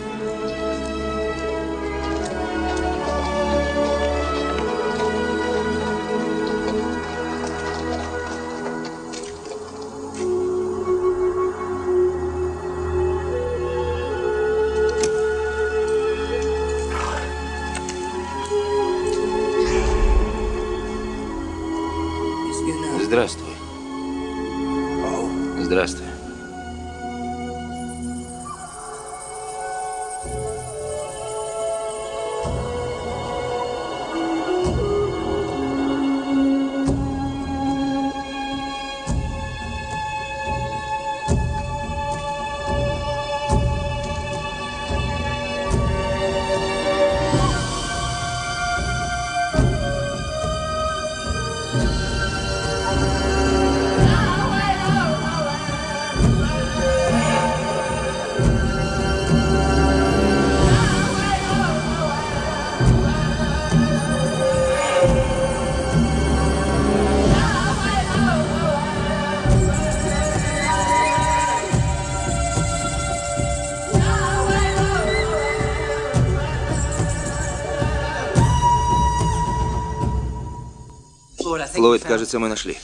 Кажется, мы нашли.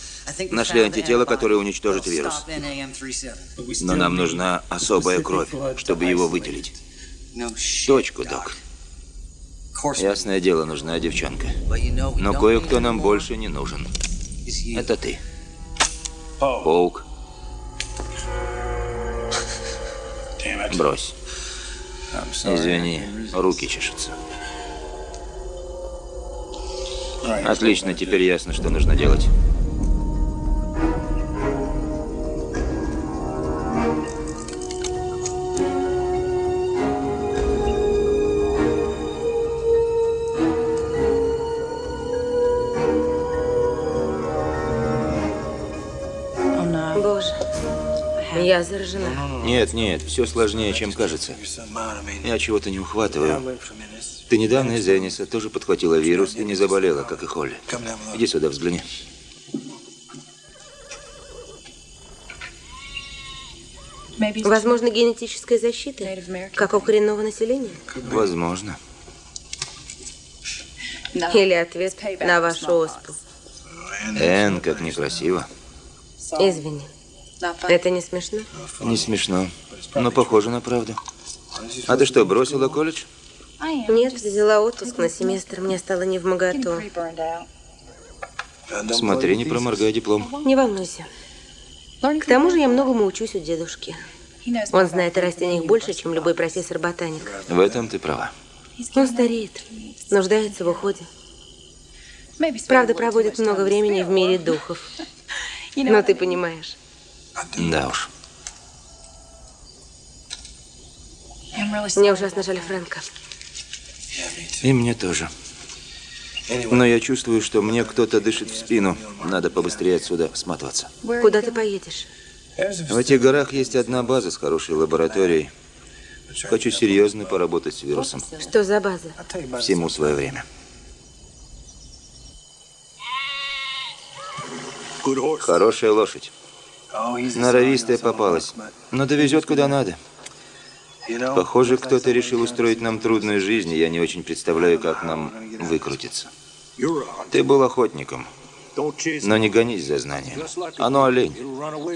Нашли антитело, которое уничтожит вирус. Но нам нужна особая кровь, чтобы его выделить. Точку, док. Ясное дело, нужна девчонка. Но кое-кто нам больше не нужен. Это ты. Паук. Брось. Извини, руки чешутся. Отлично, теперь ясно, что нужно делать. Боже, я заражена. Нет, нет, все сложнее, чем кажется. Я чего-то не ухватываю. Ты недавно из Эниса тоже подхватила вирус и не заболела, как и Холли. Иди сюда, взгляни. Возможно, генетическая защита, как у коренного населения? Возможно. Или ответ на вашу оспу. Эн, как некрасиво. Извини. Это не смешно? Не смешно, но похоже на правду. А ты что, бросила колледж? Нет, взяла отпуск на семестр, мне стало не в моготу. Смотри, не проморгай диплом. Не волнуйся. К тому же я многому учусь у дедушки. Он знает о растениях больше, чем любой профессор-ботаник. В этом ты права. Он стареет, нуждается в уходе. Правда, проводит много времени в мире духов. Но ты понимаешь. Да уж. Мне ужасно жаль Фрэнка. И мне тоже. Но я чувствую, что мне кто-то дышит в спину. Надо побыстрее отсюда сматываться. Куда ты поедешь? В этих горах есть одна база с хорошей лабораторией. Хочу серьезно поработать с вирусом. Что за база? Всему свое время. Хорошая лошадь. Норовистая попалась, но довезет куда надо. Похоже, кто-то решил устроить нам трудную жизнь, и я не очень представляю, как нам выкрутиться. Ты был охотником, но не гонись за знанием. Оно олень,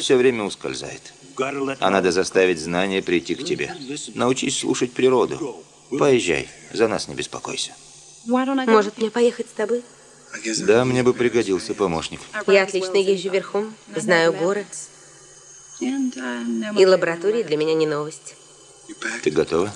все время ускользает. А надо заставить знание прийти к тебе. Научись слушать природу. Поезжай, за нас не беспокойся. Может, мне поехать с тобой? Да, мне бы пригодился помощник. Я отлично езжу верхом, знаю горы. И лаборатории для меня не новость. Ты готова?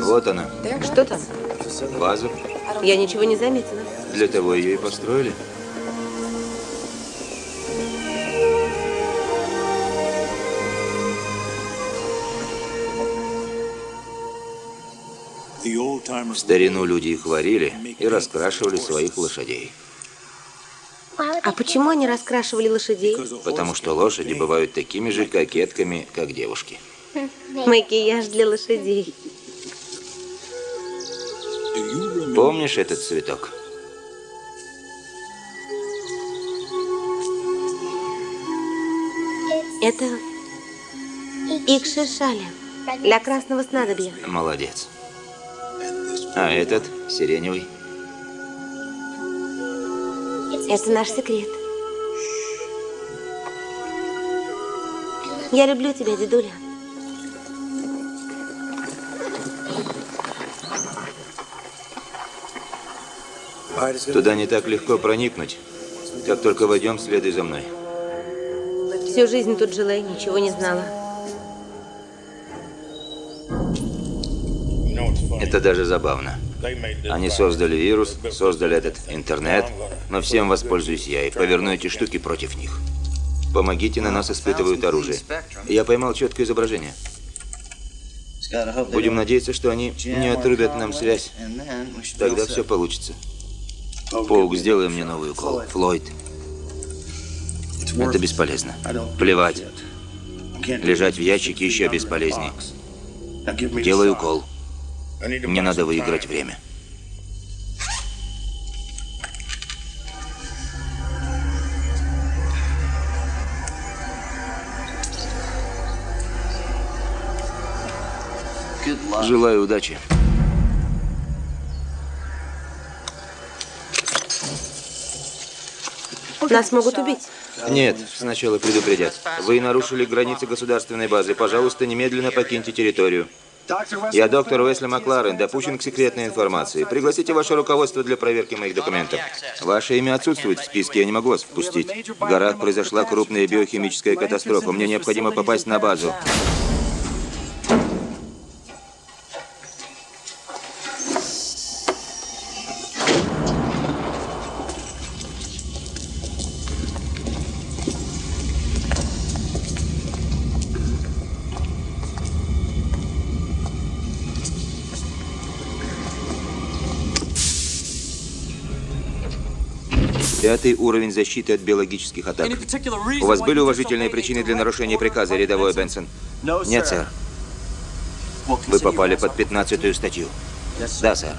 Вот она. Что там? База. Я ничего не заметила. Для того ее и построили. В старину люди их варили и раскрашивали своих лошадей. А почему они раскрашивали лошадей? Потому что лошади бывают такими же кокетками, как девушки. Макияж для лошадей. Помнишь этот цветок? Это икшишали для красного снадобья. Молодец. А этот сиреневый? Это наш секрет. Я люблю тебя, дедуля. Туда не так легко проникнуть. Как только войдем, следуй за мной. Всю жизнь тут жила и ничего не знала. Это даже забавно. Они создали вирус, создали этот интернет, но всем воспользуюсь я и поверну эти штуки против них. Помогите, на нас испытывают оружие. Я поймал четкое изображение. Будем надеяться, что они не отрубят нам связь. Тогда все получится. Паук, сделай мне новый укол. Флойд. Это бесполезно. Плевать. Лежать в ящике еще бесполезней. Делай укол. Мне надо выиграть время. Желаю удачи. Нас могут убить. Нет, сначала предупредят. Вы нарушили границы государственной базы. Пожалуйста, немедленно покиньте территорию. Я доктор Уэсли Макларен, допущен к секретной информации. Пригласите ваше руководство для проверки моих документов. Ваше имя отсутствует в списке, я не могу вас впустить. В горах произошла крупная биохимическая катастрофа. Мне необходимо попасть на базу. Пятый уровень защиты от биологических атак. У вас были уважительные причины для нарушения приказа, рядовой Бенсон? Нет, сэр. Вы попали под 15 статью. Да, сэр.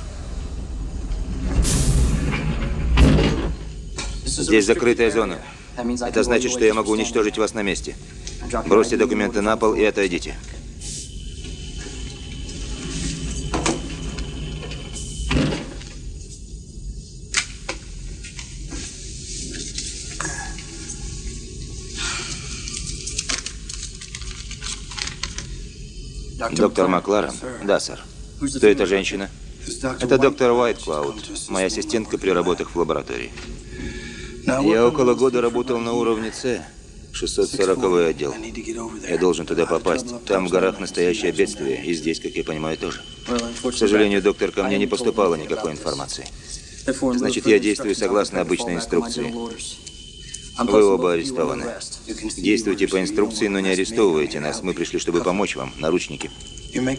Здесь закрытая зона. Это значит, что я могу уничтожить вас на месте. Бросьте документы на пол и отойдите. Доктор Макларен? Да, сэр. Кто эта женщина? Это доктор Уайт Клауд, моя ассистентка при работах в лаборатории. Я около года работал на уровне С, 640 отдел. Я должен туда попасть. Там в горах настоящее бедствие, и здесь, как я понимаю, тоже. К сожалению, доктор, ко мне не поступало никакой информации. Значит, я действую согласно обычной инструкции. Вы оба арестованы. Действуйте по инструкции, но не арестовывайте нас. Мы пришли, чтобы помочь вам. Наручники.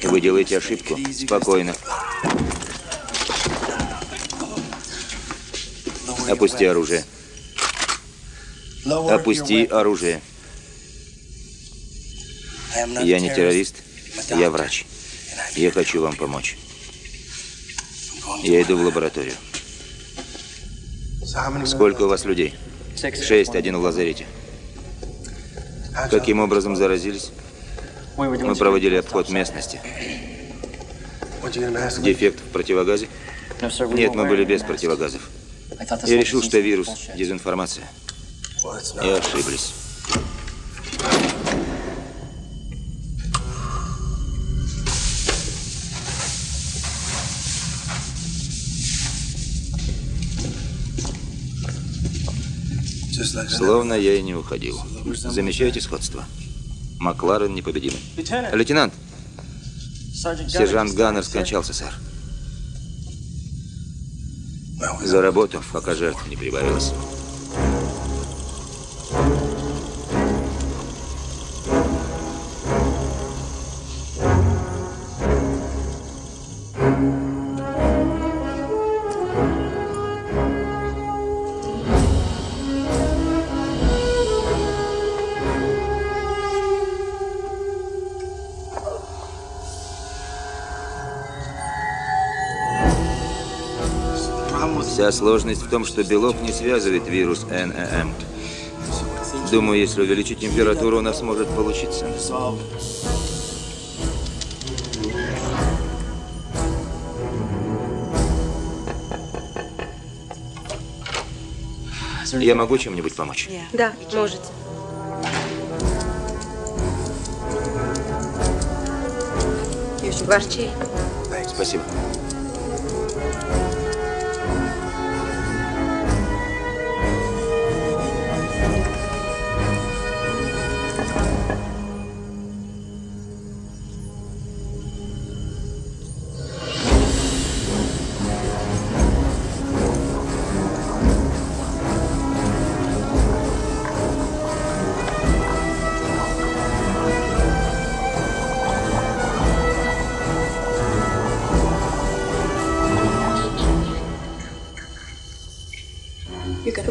Вы делаете ошибку. Спокойно. Опусти оружие. Опусти оружие. Я не террорист, я врач. Я хочу вам помочь. Я иду в лабораторию. Сколько у вас людей? Шесть, один в лазарете. Каким образом заразились? Мы проводили обход местности. Дефект в противогазе? Нет, мы были без противогазов. Я решил, что вирус – дезинформация. И ошиблись. Словно я и не уходил. Замечаете сходство? Макларен непобедимый. Лейтенант! Сержант Ганнер скончался, сэр. За работу, пока жертв не прибавилось. Сложность в том, что белок не связывает вирус НЭМ. Думаю, если увеличить температуру, у нас может получиться. Я могу чем-нибудь помочь? Да, можете. Ваш чай. Спасибо.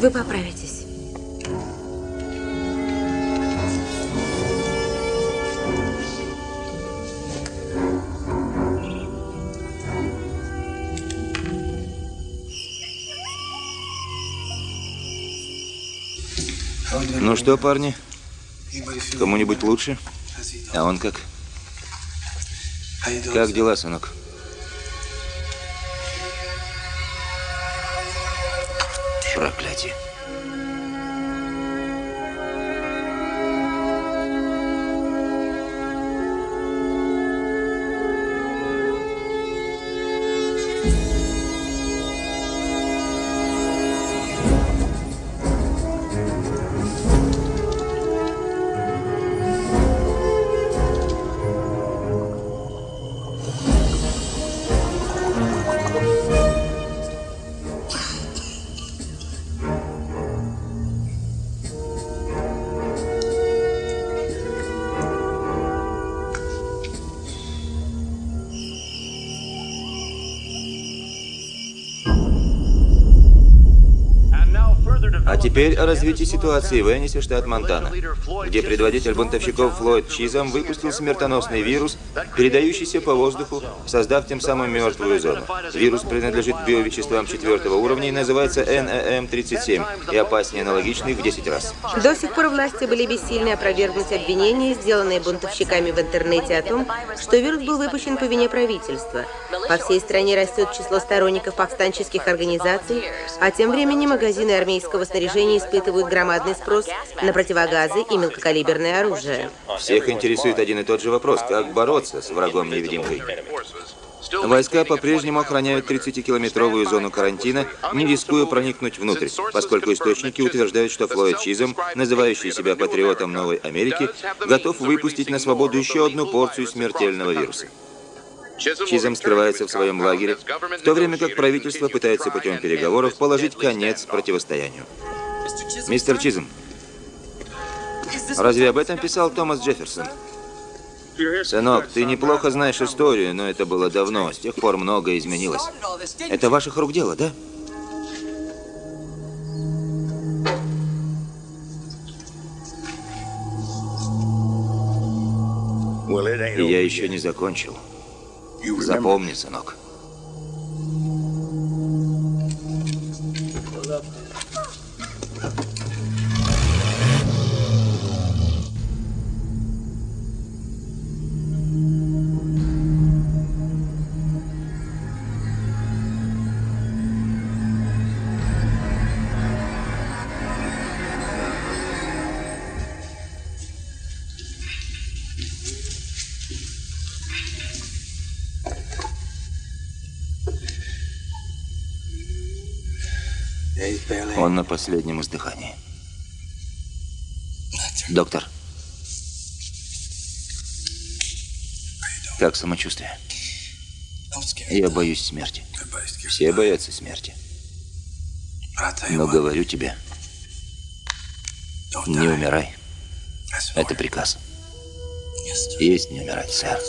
Вы поправитесь. Ну что, парни? Кому-нибудь лучше? А он как? Как дела, сынок? Теперь о развитии ситуации в Эннисе, штат Монтана, где предводитель бунтовщиков Флойд Чизом выпустил смертоносный вирус, передающийся по воздуху, создав тем самым мертвую зону. Вирус принадлежит биовеществам четвертого уровня и называется NEM-37 и опаснее аналогичных в 10 раз. До сих пор власти были бессильны опровергнуть обвинения, сделанные бунтовщиками в интернете о том, что вирус был выпущен по вине правительства. По всей стране растет число сторонников повстанческих организаций, а тем временем магазины армейского снаряжения испытывают громадный спрос на противогазы и мелкокалиберное оружие. Всех интересует один и тот же вопрос, как бороться с врагом-невидимкой. Войска по-прежнему охраняют 30-километровую зону карантина, не рискуя проникнуть внутрь, поскольку источники утверждают, что Флойд Чизом, называющий себя патриотом Новой Америки, готов выпустить на свободу еще одну порцию смертельного вируса. Чизом скрывается в своем лагере, в то время как правительство пытается путем переговоров положить конец противостоянию. Мистер Чизом, разве об этом писал Томас Джефферсон? Сынок, ты неплохо знаешь историю, но это было давно, с тех пор многое изменилось. Это ваших рук дело, да? И я еще не закончил. Запомни, сынок. Последнем издыхании. Доктор. Как самочувствие? Я боюсь смерти. Все боятся смерти. Но говорю тебе, не умирай. Это приказ. Есть не умирать, сэр.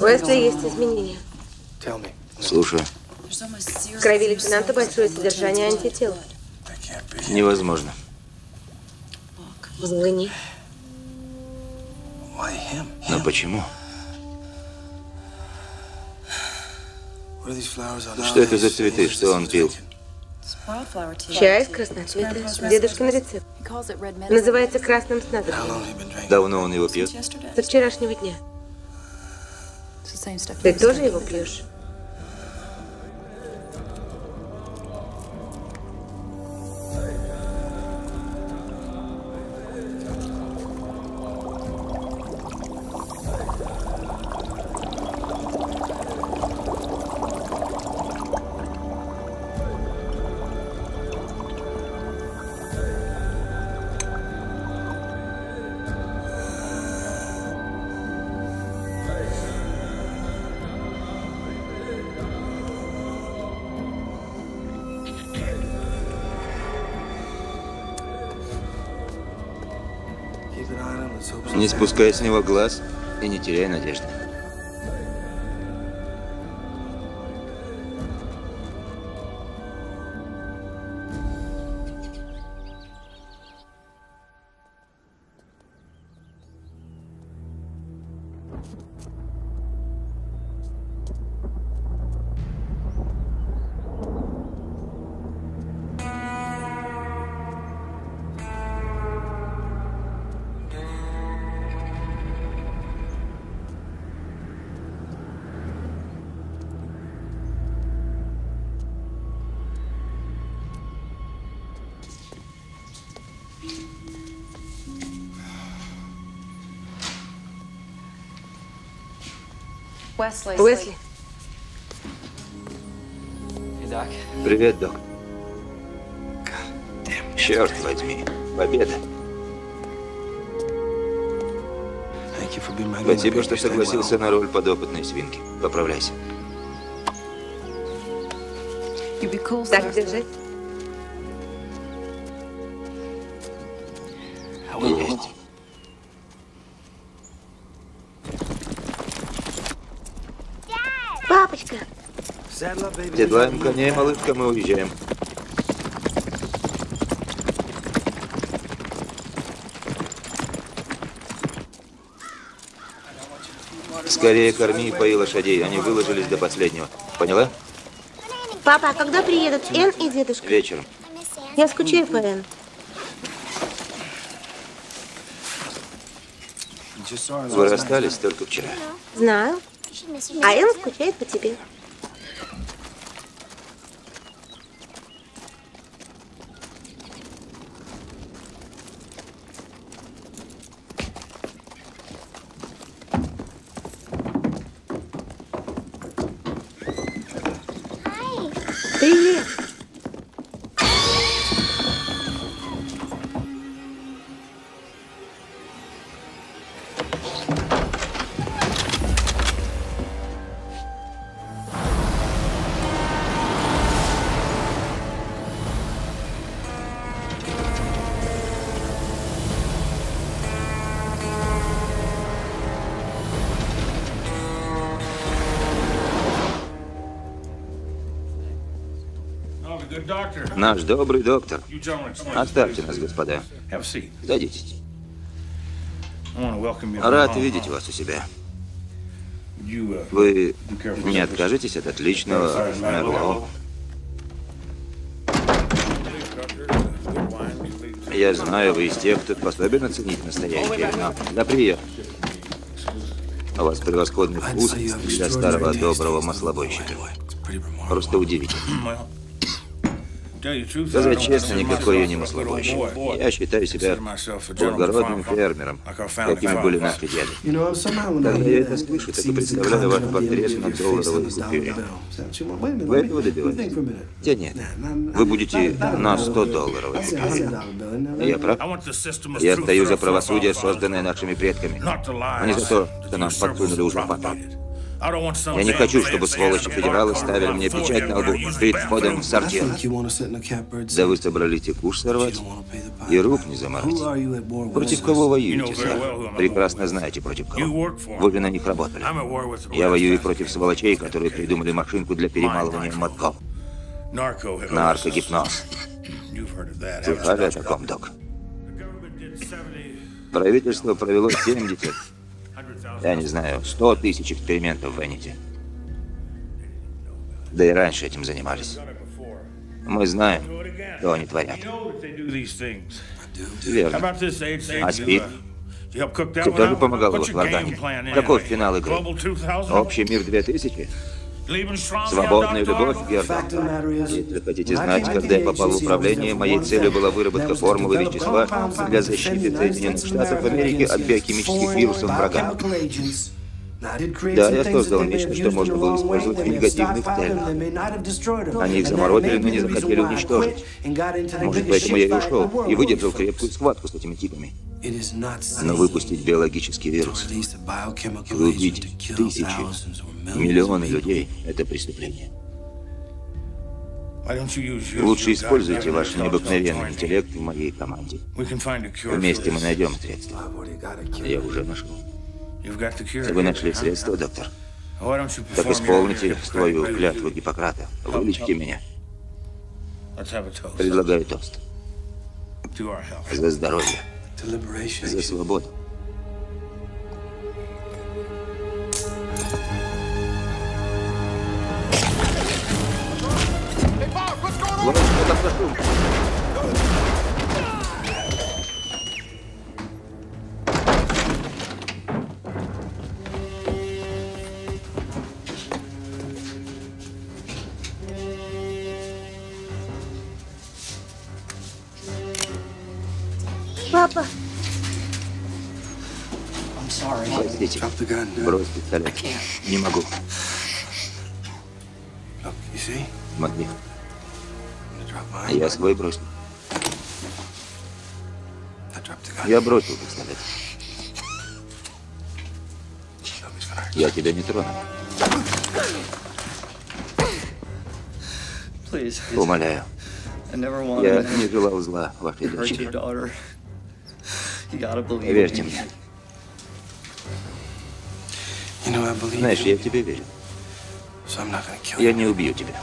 Уэсли есть изменения. Слушаю. В крови лейтенанта большое содержание антител. Невозможно. Взгляни. Но почему? Что это за цветы, что он пил? Чай с красноцвета. Дедушкин рецепт. Называется красным снадобьем. Давно он его пьет? Со вчерашнего дня. Ты тоже его пьешь? Спускай с него глаз и не теряй надежды. Уэсли, Привет, док. Черт возьми, победа. Спасибо, что согласился на роль подопытной свинки. Поправляйся. так держать. Седлаем коней, малышка, мы уезжаем. Скорее корми и пои лошадей, они выложились до последнего. Поняла? папа, а когда приедут Энн и дедушка? Вечером. Я скучаю по Энн. Вы расстались только вчера. Знаю. А Энн скучает по тебе. Наш добрый доктор. Оставьте нас, господа. Садитесь. Рад видеть вас у себя. Вы не откажетесь от отличного Мерло? Я знаю, вы из тех, кто способен оценить настоящее вино. Да прием. У вас превосходный вкус для старого доброго маслобойщика. Просто удивительно. Сказать честно, никакой я не маслобойщик. Я считаю себя благородным фермером, какими были наши дяди. Когда я это слышу, так и представляю ваш портрет на долларовой купюре. Вы этого добиваетесь? Да нет. Вы будете на 100 долларовой купюре. Я прав? Я стою за правосудие, созданное нашими предками, а не за то, что нам подсунули узурпатор. Я не хочу, чтобы сволочи-федералы ставили мне печать на лбу перед входом в сортир. Да вы собрались и куш сорвать, и рук не заморать. Против кого воюете, сэр? Прекрасно знаете, против кого. Вы же на них работали. Я воюю против сволочей, которые придумали машинку для перемалывания мотков. Наркогипноз. Слыхали о таком, док? Правительство провело 70 я не знаю, 100 тысяч экспериментов в Венете. Да и раньше этим занимались. Мы знаем, что они творят. Верно. А СПИД? Ты тоже помогал в Иордании? Каков финал игры? Общий мир 2000? Свободная любовь, Герда. Если хотите знать, когда я попал в управление, моей целью была выработка формулы вещества для защиты Соединенных Штатов Америки от биохимических вирусов врага. Да, я создал нечто, что можно было использовать в негативных целях. Они их заморозили, но не захотели уничтожить. Может, поэтому я и ушел, и выдержал крепкую схватку с этими типами. Но выпустить биологический вирус и убить тысячи, миллионы людей – это преступление. Лучше используйте ваш необыкновенный интеллект в моей команде. Вместе мы найдем средства. Я уже нашел. Вы нашли средства, доктор? Так исполните свою клятву Гиппократа. Вылечите меня. Предлагаю тост. За здоровье. За свободу. Вот Брось пистолет. Не могу. Смотри. Я свой бросил. Я бросил пистолет. Я тебя не трону. Умоляю. Я не желал зла вашей дочери. Верьте мне. Знаешь, я тебе верю. Я не убью тебя.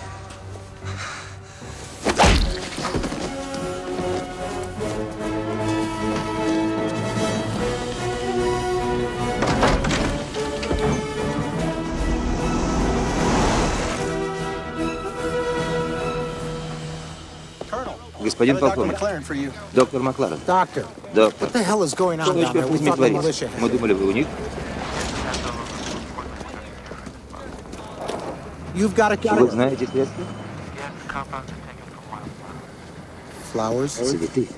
Господин полковник. Доктор Макларен. Доктор. Доктор. Что, черт возьми, творится? Мы думали, вы у них? Вы знаете средства? Цветы.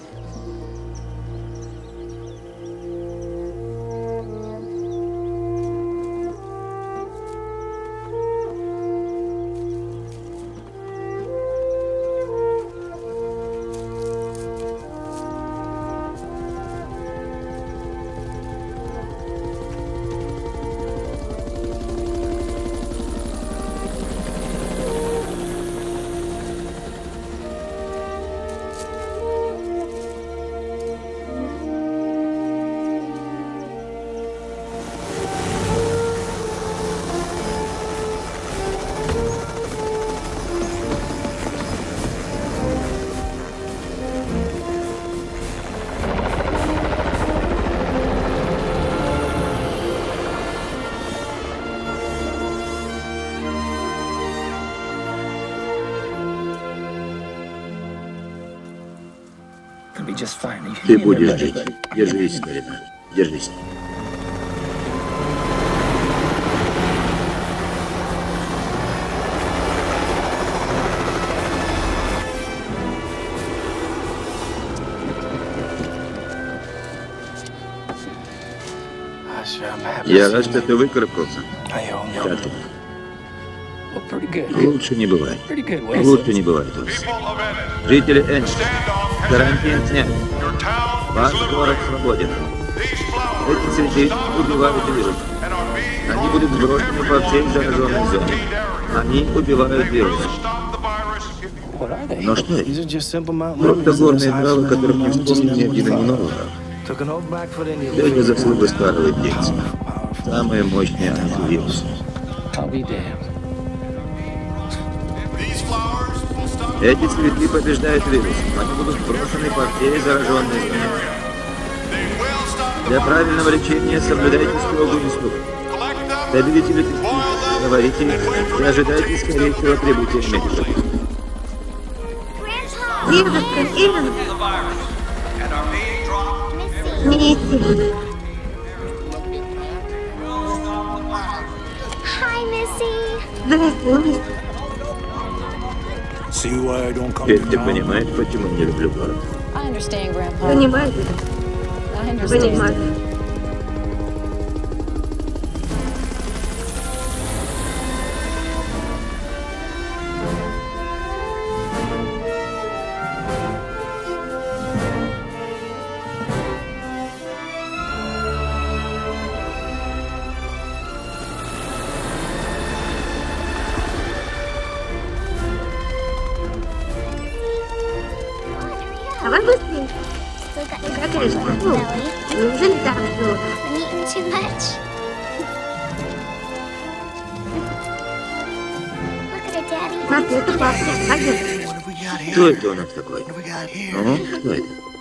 Ты будешь жить. Держись, старина. Держись. Я рад, что ты выкарабкался. Как ты? Лучше не бывает. Лучше не бывает. Жители Энни, карантин снят. Ваш город свободен. Эти цветы убивают вирус. Они будут сброшены по всей зараженной зоне. Они убивают вирус. Но что это? Просто горные травы, которых не вспомнил ни один иммунолог. Это заслуга старого индейца. Самые мощные антивирусы. Эти цветы побеждают вирус. Они будут брошены по всей зараженной зоне. Для правильного лечения соблюдайте строгую инструкцию. Доверите говорите и ожидайте скорейшего прибытия медиков. Дедушка, Эван. Мисси. Здравствуй, Мисси. Теперь ты понимаешь, почему не люблю город? Понимаю. Понимаю. Так много? Смотри, это папа. Пойдем. Кто это у нас такой? Ну, что это? Hey,